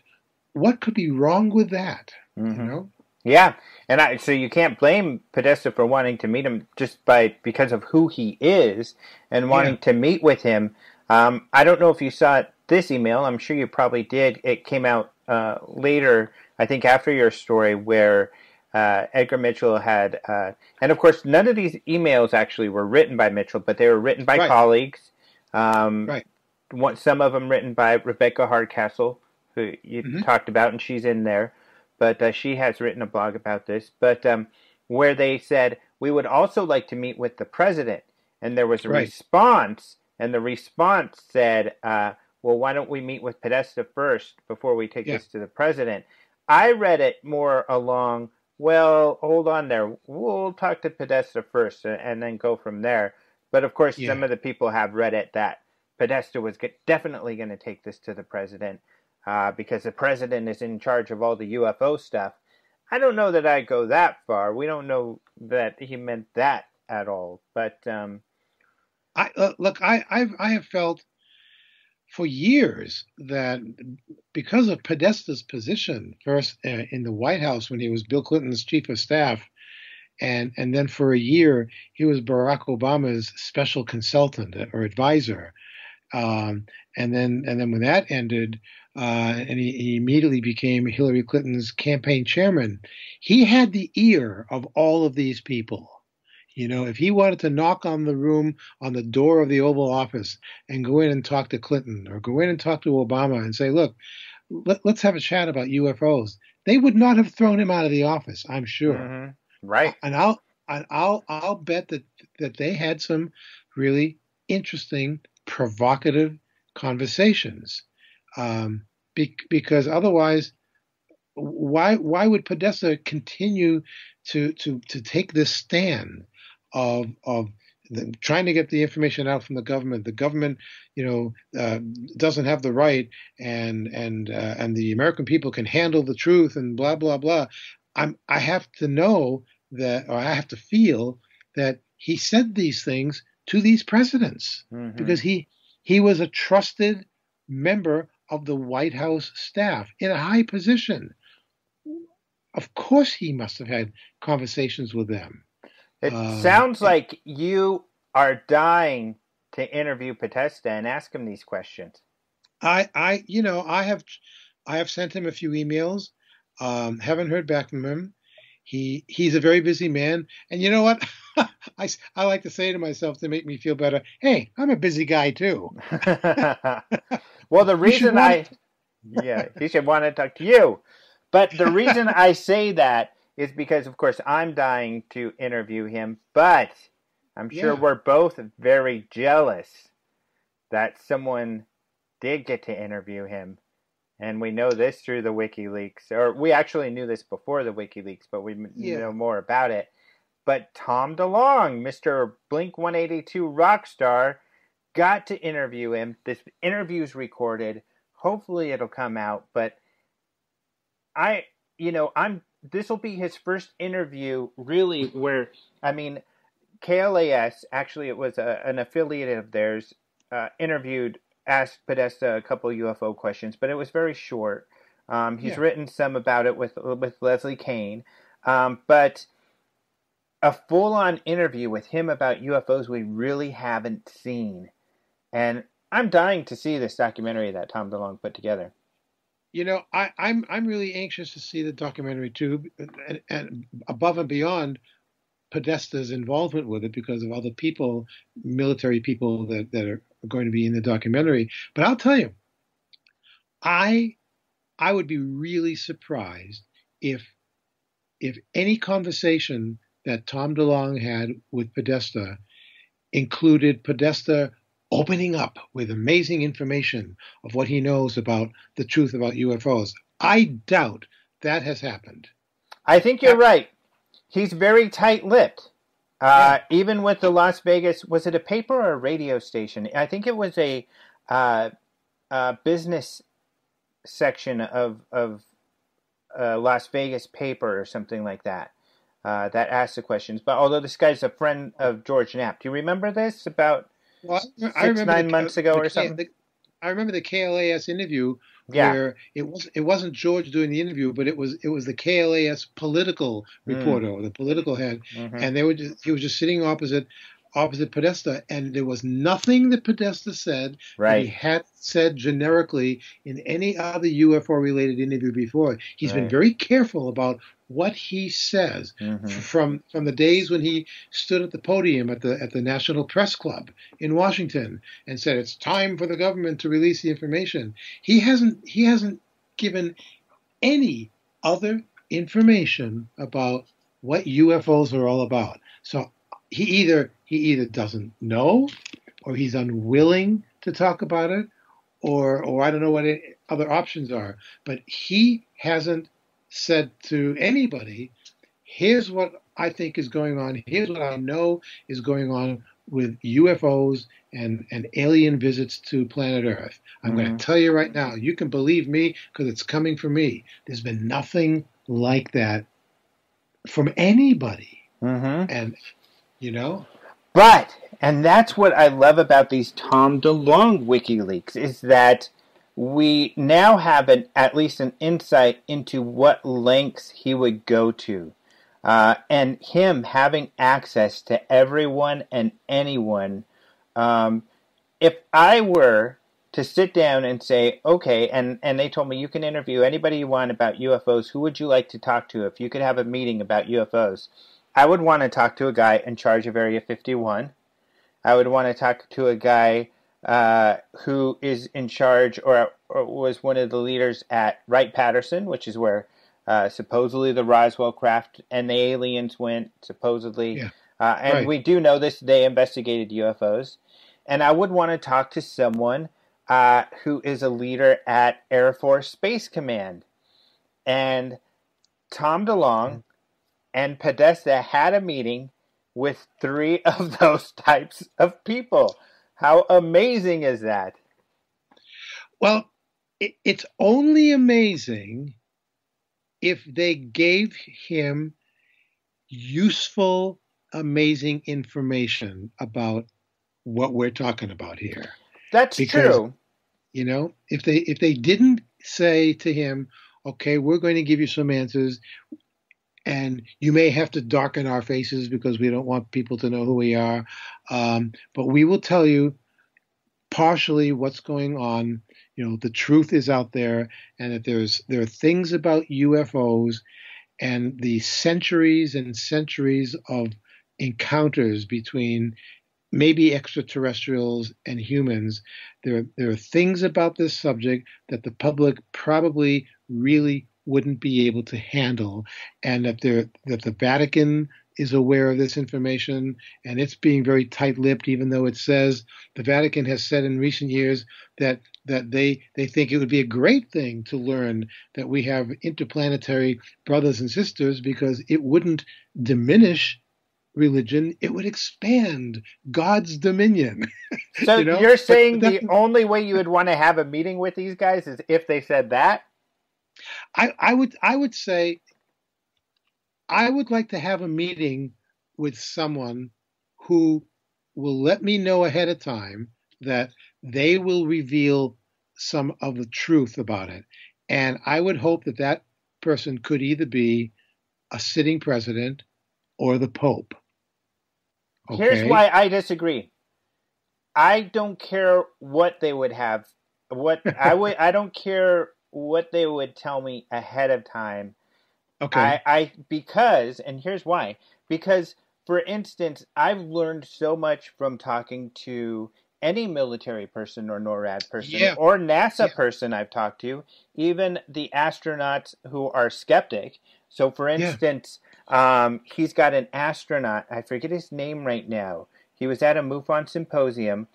What could be wrong with that? Mm-hmm. You know? Yeah, and I, so you can't blame Podesta for wanting to meet him just by because of who he is and wanting yeah. to meet with him. Um, I don't know if you saw this email. I'm sure you probably did. It came out uh, later, I think, after your story, where uh, Edgar Mitchell had, uh, and of course, none of these emails actually were written by Mitchell, but they were written by right. colleagues um, right. One, some of them written by Rebecca Hardcastle, who you mm-hmm. talked about, and she's in there. But uh, she has written a blog about this. But um, where they said we would also like to meet with the president, and there was a right. response, and the response said, uh, "Well, why don't we meet with Podesta first before we take yeah. this to the president?" I read it more along. Well, hold on there. We'll talk to Podesta first, and then go from there. But of course, yeah. some of the people have read it that Podesta was get, definitely going to take this to the president uh, because the president is in charge of all the UFO stuff. I don't know that I go that far. We don't know that he meant that at all. But um, I uh, look, I I've, I have felt for years that because of Podesta's position, first uh, in the White House when he was Bill Clinton's chief of staff, and and then for a year he was Barack Obama's special consultant or advisor, um, and then and then when that ended, uh, and he, he, immediately became Hillary Clinton's campaign chairman, he had the ear of all of these people. You know, if he wanted to knock on the room on the door of the Oval Office and go in and talk to Clinton or go in and talk to Obama and say, look, let, us have a chat about UFOs, they would not have thrown him out of the office, I'm sure. Mm-hmm. Right. And I'll I'll I'll bet that that they had some really interesting, provocative conversations, um, be, because otherwise, why why would Podesta continue to to to take this stand of of the, trying to get the information out from the government. The government, you know, uh, doesn't have the right, and and uh, and the American people can handle the truth, and blah blah blah. I'm I have to know that, or I have to feel that he said these things to these presidents mm-hmm. because he he was a trusted member of the White House staff in a high position. Of course, he must have had conversations with them. It uh, sounds like you are dying to interview Podesta and ask him these questions. I, I, you know, I have, I have sent him a few emails. Um, haven't heard back from him. He, he's a very busy man, and you know what? I, I like to say to myself to make me feel better. Hey, I'm a busy guy too. well, the reason I, yeah, he should want to talk to you. But the reason I say that is because, of course, I'm dying to interview him, but I'm sure yeah. we're both very jealous that someone did get to interview him. And we know this through the WikiLeaks, or we actually knew this before the WikiLeaks, but we yeah. know more about it. But Tom DeLonge, Mr. Blink 182 rock star, got to interview him. This interview's recorded. Hopefully it'll come out, but I, you know, I'm. This will be his first interview, really. Where I mean, KLAS actually it was a, an affiliate of theirs uh, interviewed asked Podesta a couple UFO questions, but it was very short. Um, he's yeah. written some about it with with Leslie Kean, um, but a full on interview with him about UFOs we really haven't seen, and I'm dying to see this documentary that Tom DeLonge put together you know, I, am I'm, I'm really anxious to see the documentary too, and, and, above and beyond Podesta's involvement with it because of other people, military people that, that are going to be in the documentary. But I'll tell you, I I would be really surprised if if any conversation that Tom DeLonge had with Podesta included Podesta opening up with amazing information of what he knows about the truth about UFOs. I doubt that has happened. I think you're right. He's very tight-lipped. Uh, yeah. Even with the Las Vegas, was it a paper or a radio station? I think it was a uh, business section of of uh, Las Vegas paper or something like that. Uh, that asked the questions. But although this guy's a friend of George Knapp, do you remember this about well, six I remember nine the, months ago the, or something. The, I remember the KLAS interview yeah. where it was it wasn't George doing the interview, but it was it was the KLAS political mm. reporter, mm. the political head, mm-hmm. and they were just, he was just sitting opposite opposite Podesta, and there was nothing that Podesta said right. that he had said generically in any other UFO related interview before. He's right. been very careful about what he says mm-hmm. from from the days when he stood at the podium at the at the National Press Club in Washington and said it's time for the government to release the information. He hasn't he hasn't given any other information about what UFOs are all about. So he either he either doesn't know or he's unwilling to talk about it or or I don't know what other options are, but he hasn't said to anybody, here's what I think is going on, here's what I know is going on with UFOs and, and alien visits to planet Earth. I'm mm-hmm. going to tell you right now, you can believe me because it's coming from me. There's been nothing like that from anybody. Mm-hmm. And, you know? But, and that's what I love about these Tom DeLonge WikiLeaks, is that we now have an, at least an insight into what lengths he would go to. Uh, and him having access to everyone and anyone. Um, if I were to sit down and say, okay, and, and they told me you can interview anybody you want about UFOs, who would you like to talk to if you could have a meeting about UFOs? I would want to talk to a guy in charge of Area 51. I would want to talk to a guy uh, who is in charge or, or, was one of the leaders at Wright Patterson, which is where uh, supposedly the Roswell craft and the aliens went, supposedly. Yeah. Uh, and right. we do know this, they investigated UFOs. And I would want to talk to someone uh, who is a leader at Air Force Space Command. And Tom DeLonge mm-hmm. and Podesta had a meeting with three of those types of people. How amazing is that? Well, it, it's only amazing if they gave him useful, amazing information about what we're talking about here. That's because, true. You know, if they if they didn't say to him, "Okay, we're going to give you some answers," and you may have to darken our faces because we don't want people to know who we are. Um, but we will tell you partially what's going on. You know, the truth is out there, and that there's there are things about UFOs and the centuries and centuries of encounters between maybe extraterrestrials and humans. There, there are things about this subject that the public probably really wouldn't be able to handle, and that that the Vatican is aware of this information and it's being very tight-lipped even though it says the Vatican has said in recent years that that they they think it would be a great thing to learn that we have interplanetary brothers and sisters because it wouldn't diminish religion it would expand god's dominion. So you are saying the only way you would want to have a meeting with these guys is if they said that i i would i would say I would like to have a meeting with someone who will let me know ahead of time that they will reveal some of the truth about it. And I would hope that that person could either be a sitting president or the Pope. Okay? Here's why I disagree. I don't care what they would have. What I would I don't care what they would tell me ahead of time Okay. I, I because and here's why. Because for instance, I've learned so much from talking to any military person or NORAD person yeah. or NASA yeah. person I've talked to, even the astronauts who are skeptic. So, for instance, yeah. um, he's got an astronaut, I forget his name right now. He was at a MUFON symposium,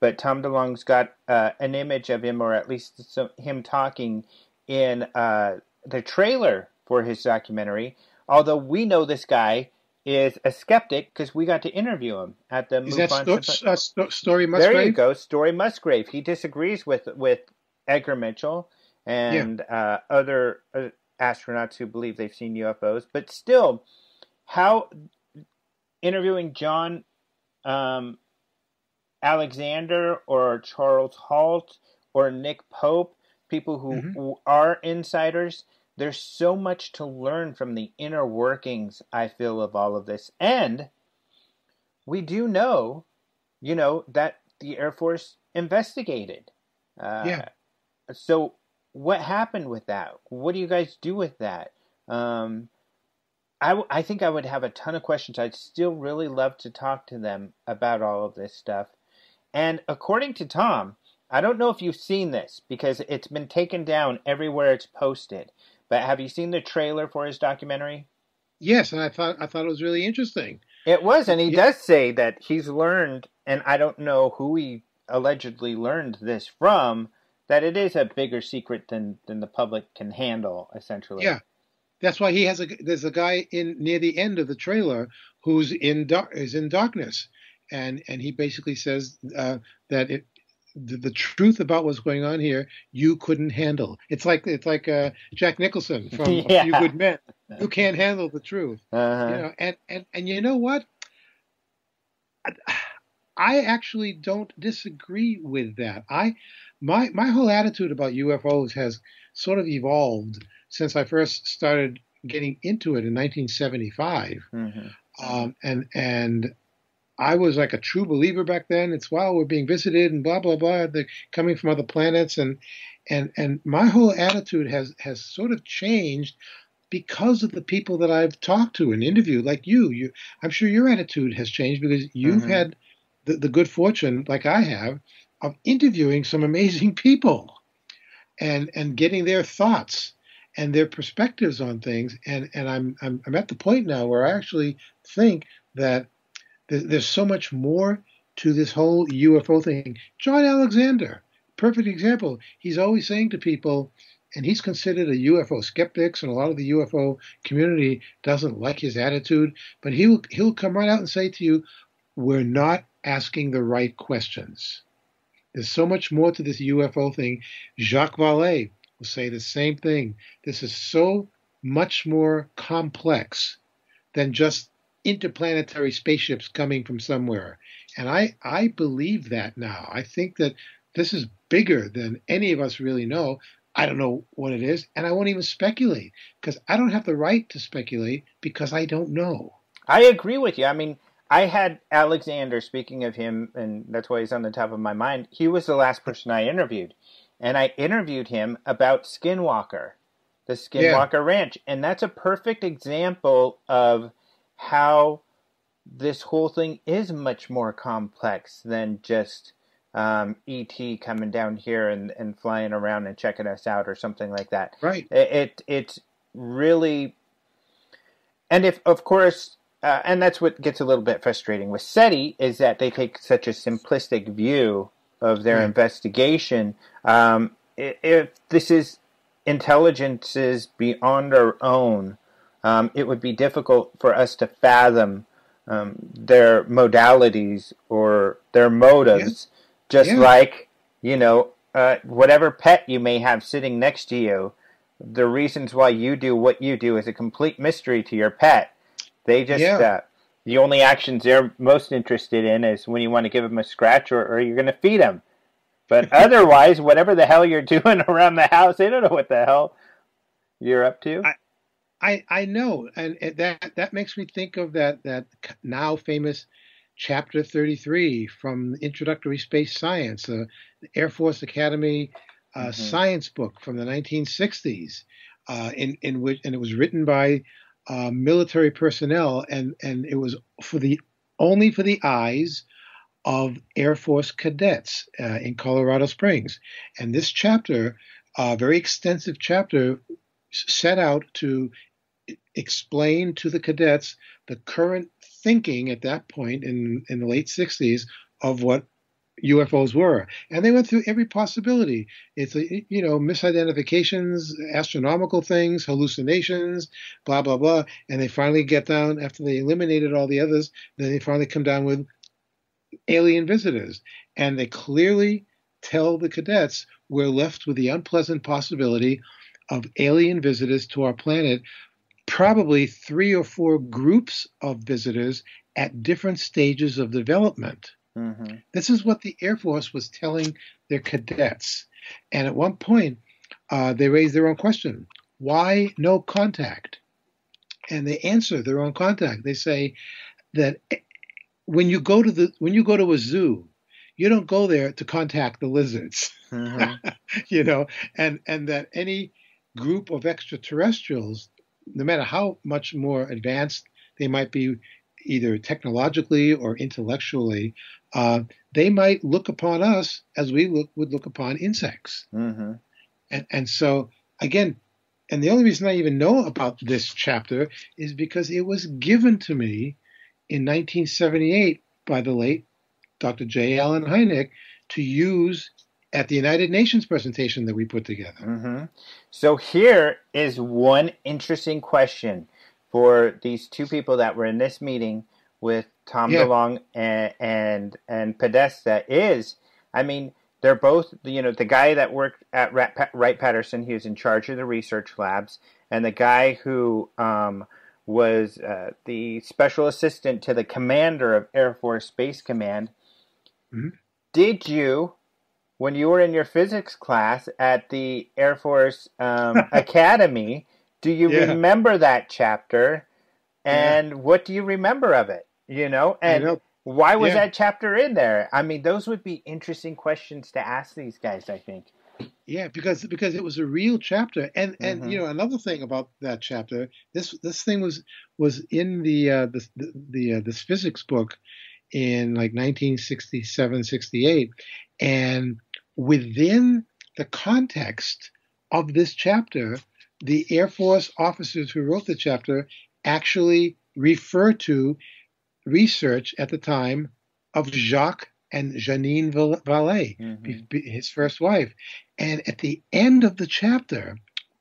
but Tom DeLonge's got uh, an image of him, or at least some, him talking in uh, the trailer for his documentary. Although we know this guy is a skeptic because we got to interview him at the. Is that sto- uh, sto- Story Musgrave? There you go, Story Musgrave. He disagrees with with Edgar Mitchell and yeah. uh, other uh, astronauts who believe they've seen UFOs, but still, how interviewing John um, Alexander or Charles Halt or Nick Pope, people who, mm-hmm. who are insiders there's so much to learn from the inner workings, I feel, of all of this. And we do know, you know, that the Air Force investigated. Uh, yeah. So what happened with that? What do you guys do with that? Um, I, w- I think I would have a ton of questions. I'd still really love to talk to them about all of this stuff. And according to Tom, I don't know if you've seen this because it's been taken down everywhere it's posted. But have you seen the trailer for his documentary? Yes, and I thought I thought it was really interesting. It was, and he yeah. does say that he's learned, and I don't know who he allegedly learned this from, that it is a bigger secret than than the public can handle, essentially. Yeah, that's why he has a. There's a guy in near the end of the trailer who's in dark is in darkness, and and he basically says uh, that it the, the, truth about what's going on here you couldn't handle. It's like it's like uh, Jack Nicholson from yeah. A Few Good Men who can't handle the truth. Uh-huh. You know, and and and you know what? I actually don't disagree with that. I my my whole attitude about UFOs has sort of evolved since I first started getting into it in 1975. Mm-hmm. Um, and and I was like a true believer back then. It's wow, we're being visited and blah blah blah. They're coming from other planets, and and and my whole attitude has has sort of changed because of the people that I've talked to and interviewed, like you. You, I'm sure your attitude has changed because you've mm-hmm. had the, the good fortune, like I have, of interviewing some amazing people, and and getting their thoughts and their perspectives on things. And and I'm I'm, I'm at the point now where I actually think that there's so much more to this whole UFO thing. John Alexander, perfect example. He's always saying to people, and he's considered a UFO skeptic, and a lot of the UFO community doesn't like his attitude. But he'll he'll come right out and say to you, "We're not asking the right questions." There's so much more to this UFO thing. Jacques Vallée will say the same thing. This is so much more complex than just interplanetary spaceships coming from somewhere. And I, I believe that now. I think that this is bigger than any of us really know. I don't know what it is, and I won't even speculate because I don't have the right to speculate because I don't know. I agree with you. I mean, I had Alexander, speaking of him, and that's why he's on the top of my mind. He was the last person I interviewed. And I interviewed him about Skinwalker, the Skinwalker yeah. Ranch. And that's a perfect example of how this whole thing is much more complex than just um, ET coming down here and, and flying around and checking us out or something like that. Right. It, it it's really, and if of course, uh, and that's what gets a little bit frustrating with SETI is that they take such a simplistic view of their investigation. Um, if this is intelligences beyond our own, um, it would be difficult for us to fathom um, their modalities or their motives. Yeah. Just yeah. like you know, uh, whatever pet you may have sitting next to you, the reasons why you do what you do is a complete mystery to your pet. They just yeah. uh, the only actions they're most interested in is when you want to give them a scratch or, or you're going to feed them. But otherwise, whatever the hell you're doing around the house, they don't know what the hell you're up to. I, I, I know, and that that makes me think of that that now famous chapter 33 from Introductory Space Science, uh, the Air Force Academy uh, mm-hmm. science book from the 1960s, uh, in in which and it was written by uh, military personnel, and and it was for the only for the eyes of Air Force cadets uh, in Colorado Springs, and this chapter, a very extensive chapter, set out to explain to the cadets the current thinking at that point in in the late 60s of what UFOs were, and they went through every possibility. It's a, you know misidentifications, astronomical things, hallucinations, blah blah blah, and they finally get down after they eliminated all the others. Then they finally come down with alien visitors, and they clearly tell the cadets we're left with the unpleasant possibility of alien visitors to our planet, probably three or four groups of visitors at different stages of development. Mm-hmm. This is what the Air Force was telling their cadets. And at one point, uh, they raised their own question why no contact? And they answer their own contact. They say that when you go to the when you go to a zoo, you don't go there to contact the lizards. Mm-hmm. you know, and and that any group of extraterrestrials, no matter how much more advanced they might be either technologically or intellectually, uh, they might look upon us as we look, would look upon insects. Mm-hmm. And, and so, again, and the only reason I even know about this chapter is because it was given to me in 1978 by the late Dr. J. Allen Hynek to use at the United Nations presentation that we put together. Mm-hmm. So here is one interesting question for these two people that were in this meeting with Tom yeah. DeLonge and and, and Podesta is, I mean, they're both you know the guy that worked at Wright Patterson, he was in charge of the research labs, and the guy who um, was uh, the special assistant to the commander of Air Force Space Command. Mm-hmm. Did you, when you were in your physics class at the Air Force um, Academy, do you yeah. remember that chapter? And yeah. what do you remember of it? You know, and know. why was yeah. that chapter in there? I mean, those would be interesting questions to ask these guys. I think. Yeah, because because it was a real chapter, and and mm-hmm. you know another thing about that chapter, this this thing was was in the uh, the the, the uh, this physics book in like 1967 68 and within the context of this chapter the air force officers who wrote the chapter actually refer to research at the time of Jacques and Janine Vallée, mm-hmm. his first wife. And at the end of the chapter,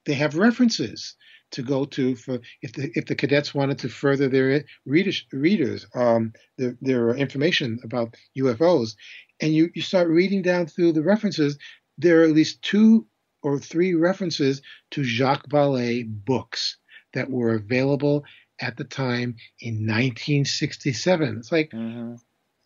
they have references to go to for if the if the cadets wanted to further their readers readers um, their, their information about UFOs, and you you start reading down through the references, there are at least two or three references to Jacques Vallée books that were available at the time in 1967. It's like, mm-hmm.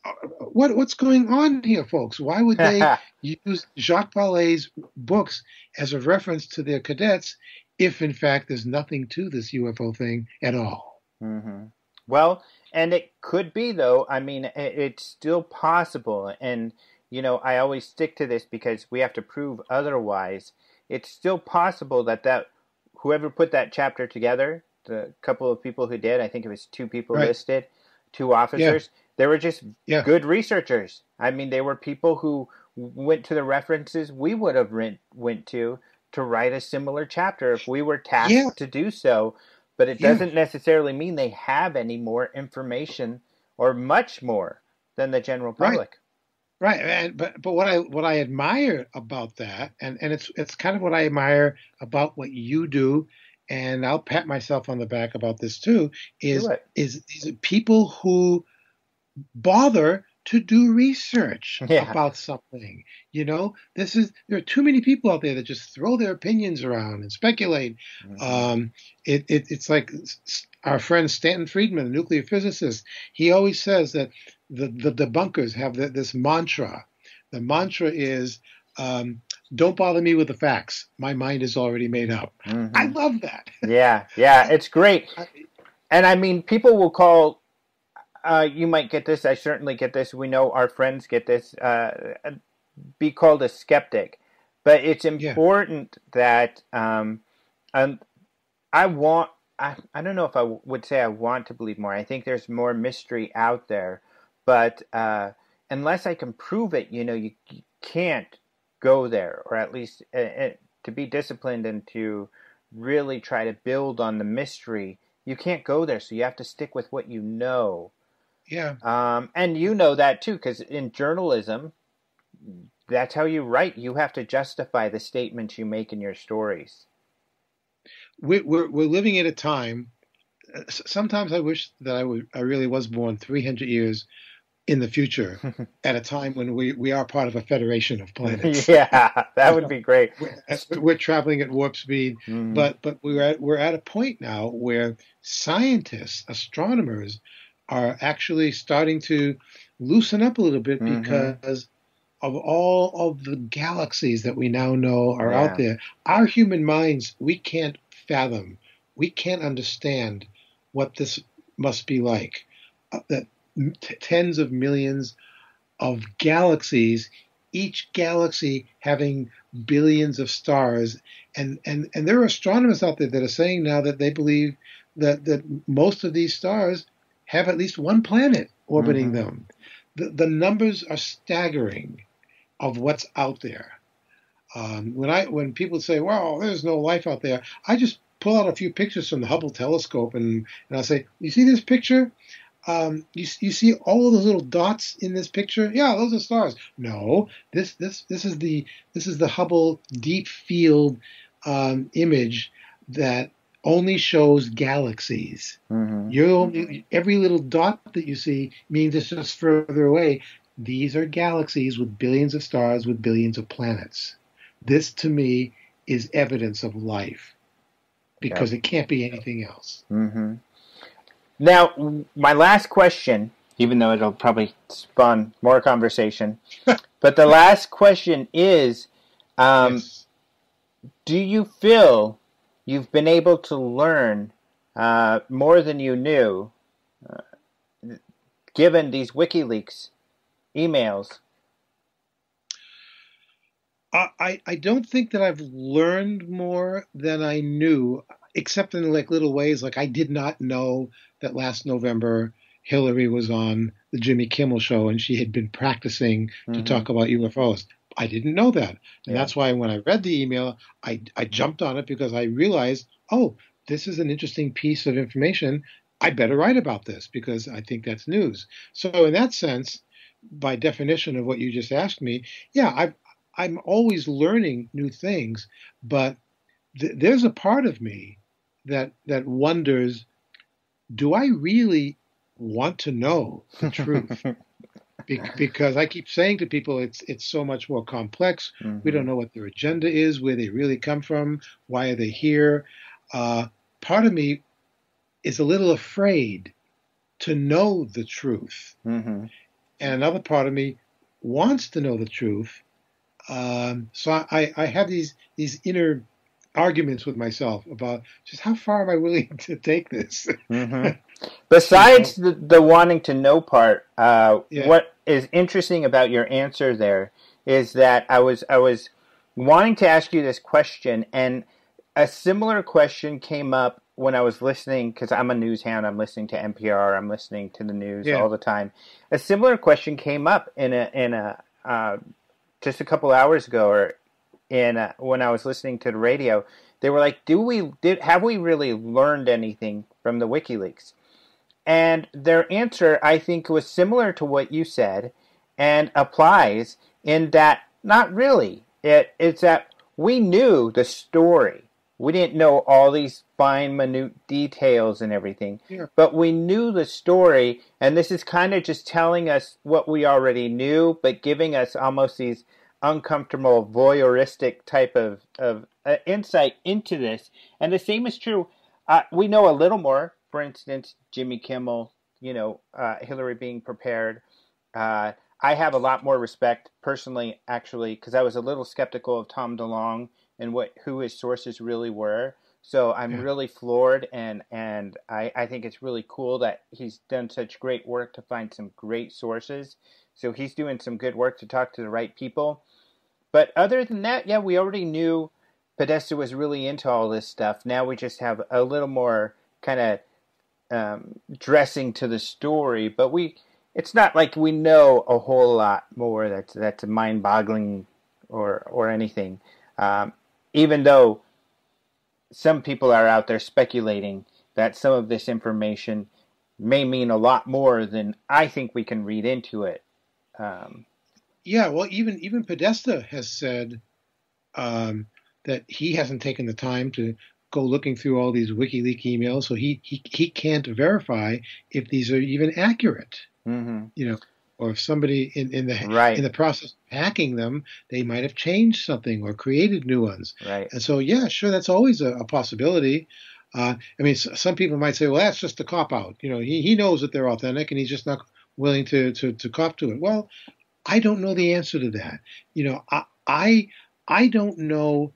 Uh, what what's going on here, folks? Why would they use Jacques Vallée's books as a reference to their cadets if, in fact, there's nothing to this UFO thing at all? Mm-hmm. Well, and it could be though. I mean, it's still possible, and you know, I always stick to this because we have to prove otherwise. It's still possible that that whoever put that chapter together, the couple of people who did, I think it was two people right. listed, two officers. Yeah. They were just yeah. good researchers. I mean, they were people who went to the references we would have went went to to write a similar chapter if we were tasked yeah. to do so. But it doesn't necessarily mean they have any more information or much more than the general public. Right. right. And, but but what I what I admire about that, and, and it's it's kind of what I admire about what you do, and I'll pat myself on the back about this too, is is, is people who bother to do research yeah. about something. You know, this is there are too many people out there that just throw their opinions around and speculate. Mm-hmm. Um, it, it, it's like our friend Stanton Friedman, the nuclear physicist. He always says that the the debunkers have the, this mantra. The mantra is. Um, don't bother me with the facts. My mind is already made up. Mm-hmm. I love that. yeah, yeah, it's great. And I mean, people will call uh, you might get this. I certainly get this. We know our friends get this. Uh, be called a skeptic, but it's important yeah. that um, um, I want. I, I don't know if I w- would say I want to believe more. I think there's more mystery out there, but uh, unless I can prove it, you know, you, you can't go there, or at least uh, uh, to be disciplined and to really try to build on the mystery. You can't go there, so you have to stick with what you know yeah. Um, and you know that too, because in journalism, that's how you write. You have to justify the statements you make in your stories. We're, we're, we're living at a time. Sometimes I wish that I would. I really was born 300 years in the future, at a time when we, we are part of a federation of planets. yeah, that would be great. We're, we're traveling at warp speed, mm-hmm. but but we're at we're at a point now where scientists, astronomers, are actually starting to loosen up a little bit mm-hmm. because of all of the galaxies that we now know are yeah. out there. Our human minds, we can't fathom, we can't understand what this must be like. Uh, that t- tens of millions of galaxies, each galaxy having billions of stars, and and and there are astronomers out there that are saying now that they believe that that most of these stars have at least one planet orbiting mm-hmm. them. The, the numbers are staggering of what's out there. Um, when I when people say, "Well, there's no life out there," I just pull out a few pictures from the Hubble telescope and and I say, "You see this picture? Um, you you see all of those little dots in this picture? Yeah, those are stars. No, this this this is the this is the Hubble Deep Field um, image that only shows galaxies. Mm-hmm. You only, every little dot that you see means it's just further away. These are galaxies with billions of stars with billions of planets. This to me is evidence of life because it can't be anything else. Mm-hmm. Now, my last question, even though it'll probably spawn more conversation, but the last question is um, yes. Do you feel you've been able to learn uh, more than you knew, uh, given these WikiLeaks emails? I, I don't think that I've learned more than I knew, except in like little ways. Like I did not know that last November Hillary was on the Jimmy Kimmel show and she had been practicing mm-hmm. to talk about UFOs. I didn't know that. And yeah. that's why when I read the email, I, I jumped on it because I realized, oh, this is an interesting piece of information. I better write about this because I think that's news. So, in that sense, by definition of what you just asked me, yeah, i I'm always learning new things, but th- there's a part of me that that wonders, do I really want to know the truth? Be- because I keep saying to people, it's it's so much more complex. Mm-hmm. We don't know what their agenda is, where they really come from, why are they here. Uh, part of me is a little afraid to know the truth, mm-hmm. and another part of me wants to know the truth. Um, so I, I have these these inner arguments with myself about just how far am I willing to take this. mm-hmm. Besides the, the wanting to know part, uh, yeah. what is interesting about your answer there is that I was I was wanting to ask you this question, and a similar question came up when I was listening because I'm a news hound. I'm listening to NPR. I'm listening to the news yeah. all the time. A similar question came up in a in a uh, just a couple hours ago, or in a, when I was listening to the radio. They were like, "Do we did have we really learned anything from the WikiLeaks?" And their answer, I think, was similar to what you said and applies in that not really. It, it's that we knew the story. We didn't know all these fine, minute details and everything, yeah. but we knew the story, and this is kind of just telling us what we already knew, but giving us almost these uncomfortable, voyeuristic type of, of uh, insight into this. And the same is true. Uh, we know a little more for instance, Jimmy Kimmel, you know, uh, Hillary being prepared. Uh, I have a lot more respect personally, actually, because I was a little skeptical of Tom DeLonge and what who his sources really were. So I'm yeah. really floored, and and I, I think it's really cool that he's done such great work to find some great sources. So he's doing some good work to talk to the right people. But other than that, yeah, we already knew Podesta was really into all this stuff. Now we just have a little more kind of um, dressing to the story, but we it's not like we know a whole lot more that's that's mind boggling or or anything. Um, even though some people are out there speculating that some of this information may mean a lot more than I think we can read into it. Um, yeah, well, even even Podesta has said um, that he hasn't taken the time to go looking through all these WikiLeaks emails, so he he, he can't verify if these are even accurate. Mm-hmm. You know, or if somebody in, in the right. in the process of hacking them, they might have changed something or created new ones. Right. And so, yeah, sure, that's always a, a possibility. Uh, I mean, some people might say, well, that's just a cop out. You know, he, he knows that they're authentic and he's just not willing to, to, to cop to it. Well, I don't know the answer to that. You know, I, I, I don't know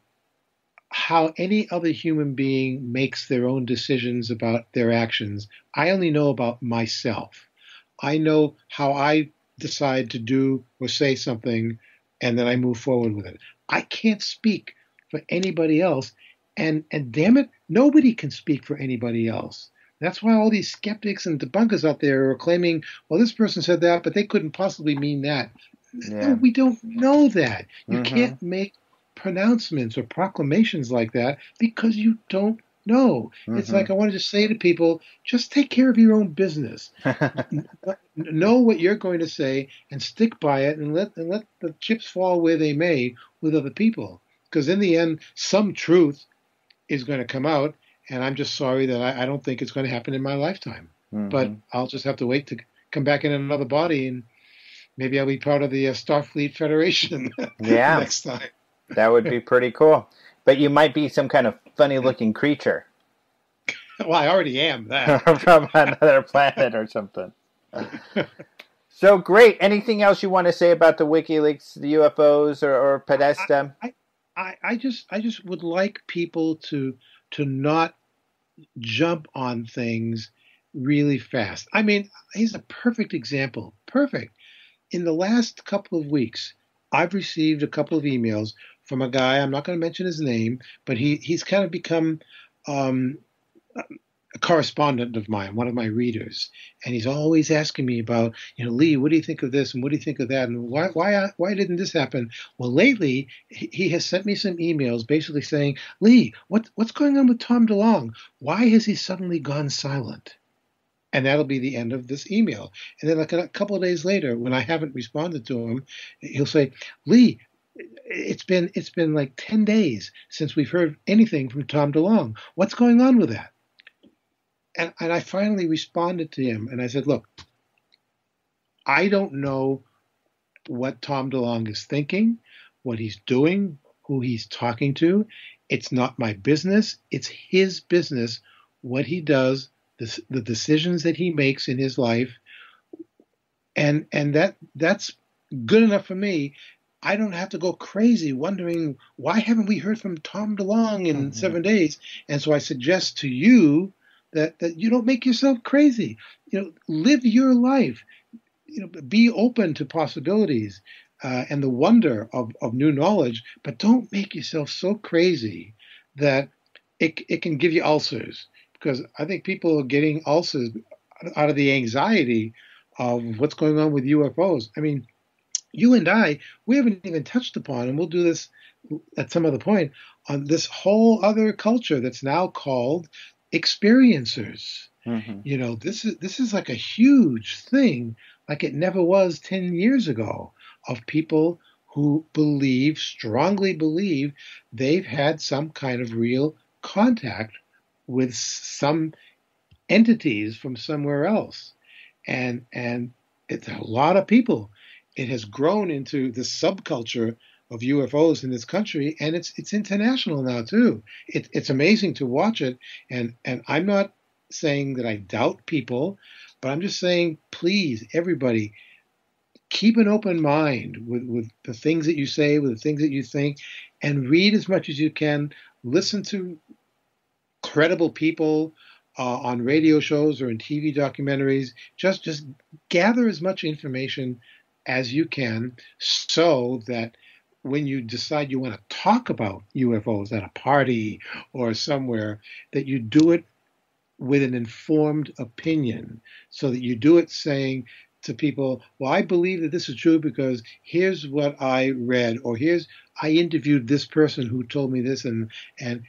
how any other human being makes their own decisions about their actions. I only know about myself. I know how I decide to do or say something, and then I move forward with it. I can't speak for anybody else, and and damn it, nobody can speak for anybody else. That's why all these skeptics and debunkers out there are claiming, well, this person said that, but they couldn't possibly mean that. Yeah. No, we don't know that. You mm-hmm. can't make pronouncements or proclamations like that because you don't know. Mm-hmm. It's like I wanted to say to people, just take care of your own business. know what you're going to say and stick by it and let and let the chips fall where they may with other people. Because in the end, some truth is going to come out, and I'm just sorry that I, I don't think it's going to happen in my lifetime. Mm-hmm. But I'll just have to wait to come back in another body and maybe I'll be part of the uh, Starfleet Federation yeah. next time. That would be pretty cool. But you might be some kind of funny looking creature. well, I already am that. From another planet or something. so great. Anything else you want to say about the WikiLeaks, the UFOs, or, or Podesta? I, I, I just I just would like people to to not jump on things really fast. I mean, he's a perfect example. Perfect. In the last couple of weeks, I've received a couple of emails from a guy. I'm not going to mention his name, but he he's kind of become um, a correspondent of mine, one of my readers, and he's always asking me about, you know, Lee, what do you think of this and what do you think of that and why why why didn't this happen? Well, lately he has sent me some emails basically saying, Lee, what what's going on with Tom DeLonge? Why has he suddenly gone silent? And that'll be the end of this email. And then like a couple of days later, when I haven't responded to him, he'll say, Lee, it's been it's been like 10 days since we've heard anything from Tom DeLonge. What's going on with that? And, and I finally responded to him and I said, look, I don't know what Tom DeLonge is thinking, what he's doing, who he's talking to. It's not my business. It's his business, what he does, the, the decisions that he makes in his life. And and that that's good enough for me I don't have to go crazy wondering why haven't we heard from Tom DeLonge in mm-hmm. seven days. And so I suggest to you that, that you don't make yourself crazy. You know, live your life. You know, be open to possibilities uh, and the wonder of, of new knowledge, but don't make yourself so crazy that it, it can give you ulcers. Because I think people are getting ulcers out of the anxiety of what's going on with UFOs. I mean, you and I, we haven't even touched upon, and we'll do this at some other point, on this whole other culture that's now called experiencers. Mm-hmm. You know, this is this is like a huge thing, like it never was ten years ago, of people who believe, strongly believe, they've had some kind of real contact with some entities from somewhere else. And and it's a lot of people. It has grown into this subculture of UFOs in this country, and it's it's international now too. It, it's amazing to watch it, and and I'm not saying that I doubt people, but I'm just saying, please, everybody, keep an open mind with with the things that you say, with the things that you think, and read as much as you can. Listen to credible people uh, on radio shows or in TV documentaries. Just just gather as much information as you can so that when you decide you want to talk about UFOs at a party or somewhere, that you do it with an informed opinion, so that you do it saying to people, "Well, I believe that this is true because here's what I read, or here's I interviewed this person who told me this," and and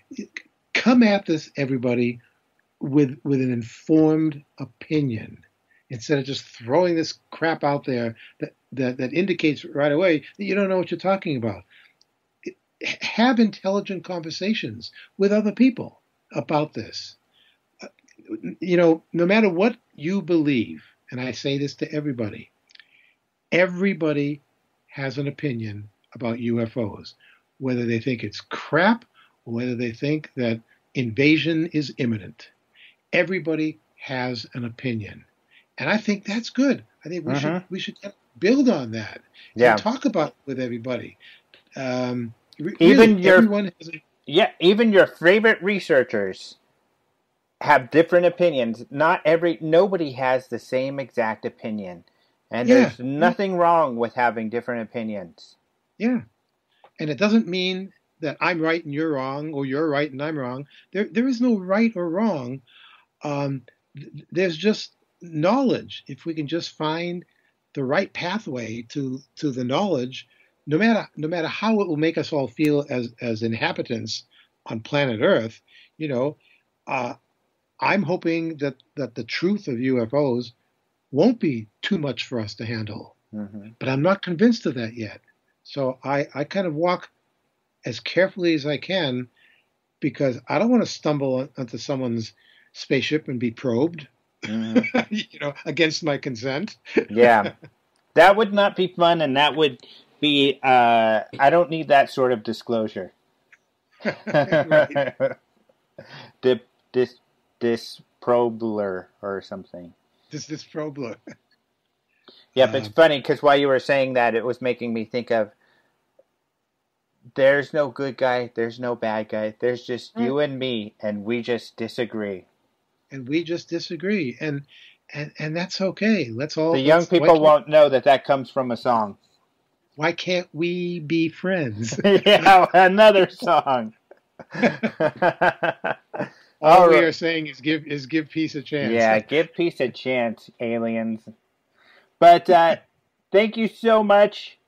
come at this everybody with with an informed opinion instead of just throwing this crap out there that, that, that indicates right away that you don't know what you're talking about. Have intelligent conversations with other people about this. Uh, you know, no matter what you believe, and I say this to everybody, everybody has an opinion about UFOs, whether they think it's crap or whether they think that invasion is imminent. Everybody has an opinion. And I think that's good. I think we uh-huh. should mm-hmm. we should build on that. Yeah. talk about with everybody. Um, even your a, yeah, even your favorite researchers have different opinions. Not every nobody has the same exact opinion, and yeah. there's nothing wrong with having different opinions. Yeah, and it doesn't mean that I'm right and you're wrong, or you're right and I'm wrong. There, there is no right or wrong. Um, there's just knowledge. If we can just find the right pathway to to the knowledge, no matter no matter how it will make us all feel as as inhabitants on planet Earth, you know, uh, I'm hoping that that the truth of UFOs won't be too much for us to handle. Mm-hmm. But I'm not convinced of that yet. So I, I kind of walk as carefully as I can because I don't want to stumble onto someone's spaceship and be probed mm. you know, against my consent. yeah, that would not be fun, and that would be. Uh, I don't need that sort of disclosure. Dip, dis, disprobler or something. This disprobler. Yeah, but it's um, funny because while you were saying that, it was making me think of there's no good guy, there's no bad guy, there's just right. you and me, and we just disagree and we just disagree, and and and that's okay. Let's all. The young people won't know that that comes from a song. Why can't we be friends? yeah, another song. all, we are saying is give is give peace a chance. Yeah, give peace a chance, aliens. But uh, thank you so much.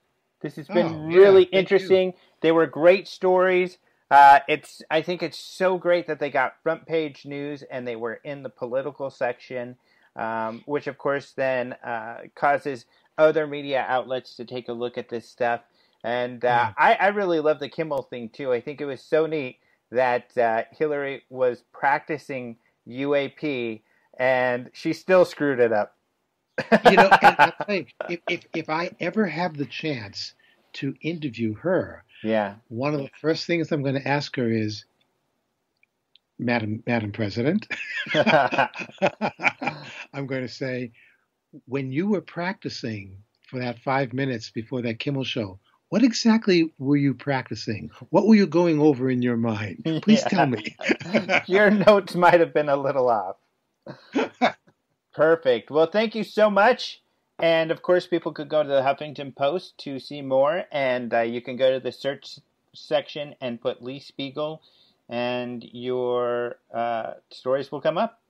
This has been oh, really yeah, interesting. You. They were great stories. Uh, it's I think it's so great that they got front page news and they were in the political section, um, which of course then uh, causes other media outlets to take a look at this stuff. And uh, mm. I, I, really love the Kimmel thing too. I think it was so neat that uh, Hillary was practicing UAP and she still screwed it up. you know, if, if if I ever have the chance to interview her, yeah. One of the first things I'm going to ask her is, Madam Madam President, I'm going to say, when you were practicing for that five minutes before that Kimmel show, what exactly were you practicing? What were you going over in your mind? Please yeah. tell me. your notes might have been a little off. Perfect. Well, thank you so much. And of course, people could go to the Huffington Post to see more, and uh, you can go to the search section and put Lee Speigel, and your uh, stories will come up.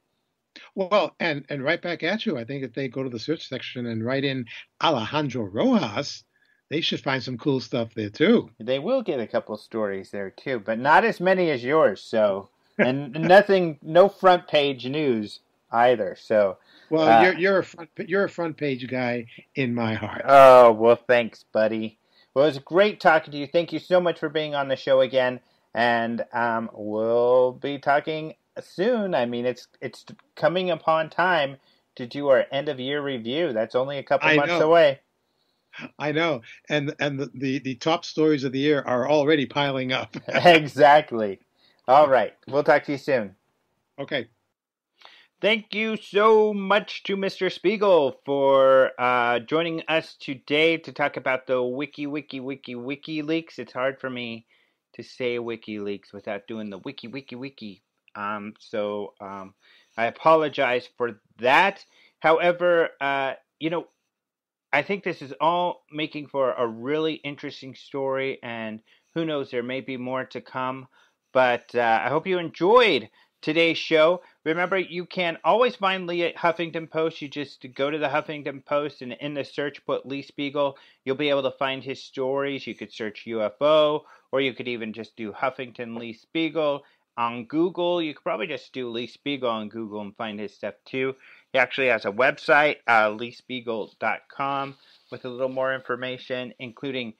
Well, and and right back at you. I think if they go to the search section and write in Alejandro Rojas, they should find some cool stuff there too. They will get a couple stories there too, but not as many as yours. So, and nothing, no front page news either. So, well, uh, you're you're a front you're a front page guy in my heart. Oh well, thanks, buddy. Well, it was great talking to you. Thank you so much for being on the show again, and um, we'll be talking soon. I mean, it's it's coming upon time to do our end of year review. That's only a couple I months know. away. I know, and and the, the, the top stories of the year are already piling up. exactly. All right, we'll talk to you soon. Okay. Thank you so much to Mr. Speigel for uh, joining us today to talk about the Wiki Wiki Wiki WikiLeaks. It's hard for me to say WikiLeaks without doing the Wiki Wiki Wiki. Um, so um, I apologize for that. However, uh, you know, I think this is all making for a really interesting story, and who knows, there may be more to come. But uh, I hope you enjoyed today's show. Remember, you can always find Lee at Huffington Post. You just go to the Huffington Post and in the search put Lee Speigel. You'll be able to find his stories. You could search UFO, or you could even just do Huffington Lee Speigel on Google. You could probably just do Lee Speigel on Google and find his stuff too. He actually has a website, uh, leespiegel.com, with a little more information, including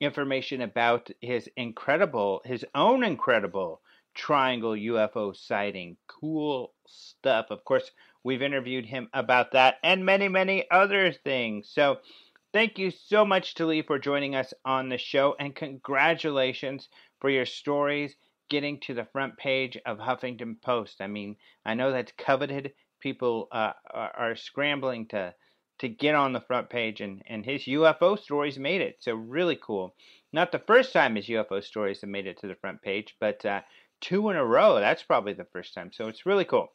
information about his incredible, his own incredible triangle UFO sighting. Cool stuff. Of course, we've interviewed him about that and many, many other things. So, thank you so much to Lee for joining us on the show, and congratulations for your stories getting to the front page of Huffington Post. I mean, I know that's coveted. People uh, are scrambling to to get on the front page, and, and his UFO stories made it. So really cool. Not the first time his UFO stories have made it to the front page, but uh, two in a row. That's probably the first time. So it's really cool.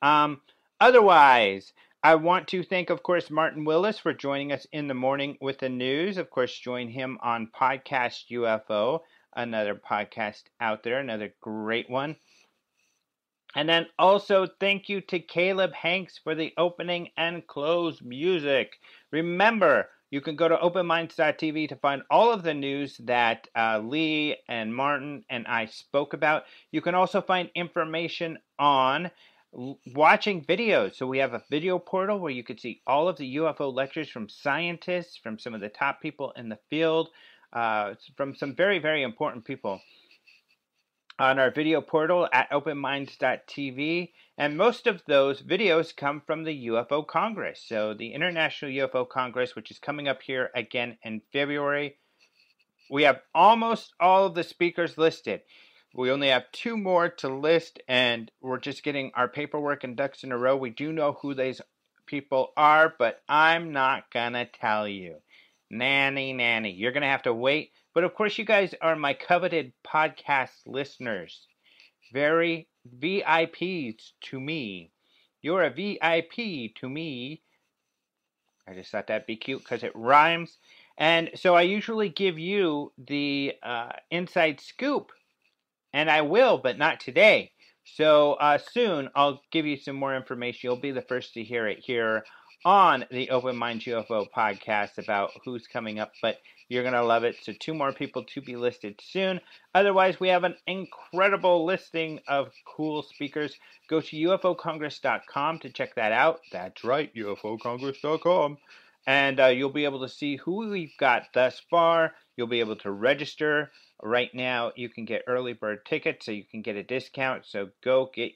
Um, otherwise, I want to thank, of course, Martin Willis for joining us in the morning with the news. Of course, join him on Podcast UFO another podcast out there, another great one. And then also thank you to Caleb Hanks for the opening and close music. Remember, you can go to openminds.tv to find all of the news that uh, Lee and Martin and I spoke about. You can also find information on watching videos. So we have a video portal where you can see all of the UFO lectures from scientists, from some of the top people in the field uh, from some very, very important people on our video portal at openminds.tv. And most of those videos come from the UFO Congress. So, the International UFO Congress, which is coming up here again in February. We have almost all of the speakers listed. We only have two more to list, and we're just getting our paperwork and ducks in a row. We do know who these people are, but I'm not going to tell you. Nanny, nanny. You're going to have to wait. But of course, you guys are my coveted podcast listeners. Very VIPs to me. You're a VIP to me. I just thought that'd be cute because it rhymes. And so I usually give you the uh, inside scoop. And I will, but not today. So uh, soon I'll give you some more information. You'll be the first to hear it here on the Open Mind UFO podcast about who's coming up, but you're going to love it. So, two more people to be listed soon. Otherwise, we have an incredible listing of cool speakers. Go to UFOCongress.com to check that out. That's right, UFOCongress.com. And uh, you'll be able to see who we've got thus far. You'll be able to register. Right now, you can get early bird tickets, so you can get a discount. So, go get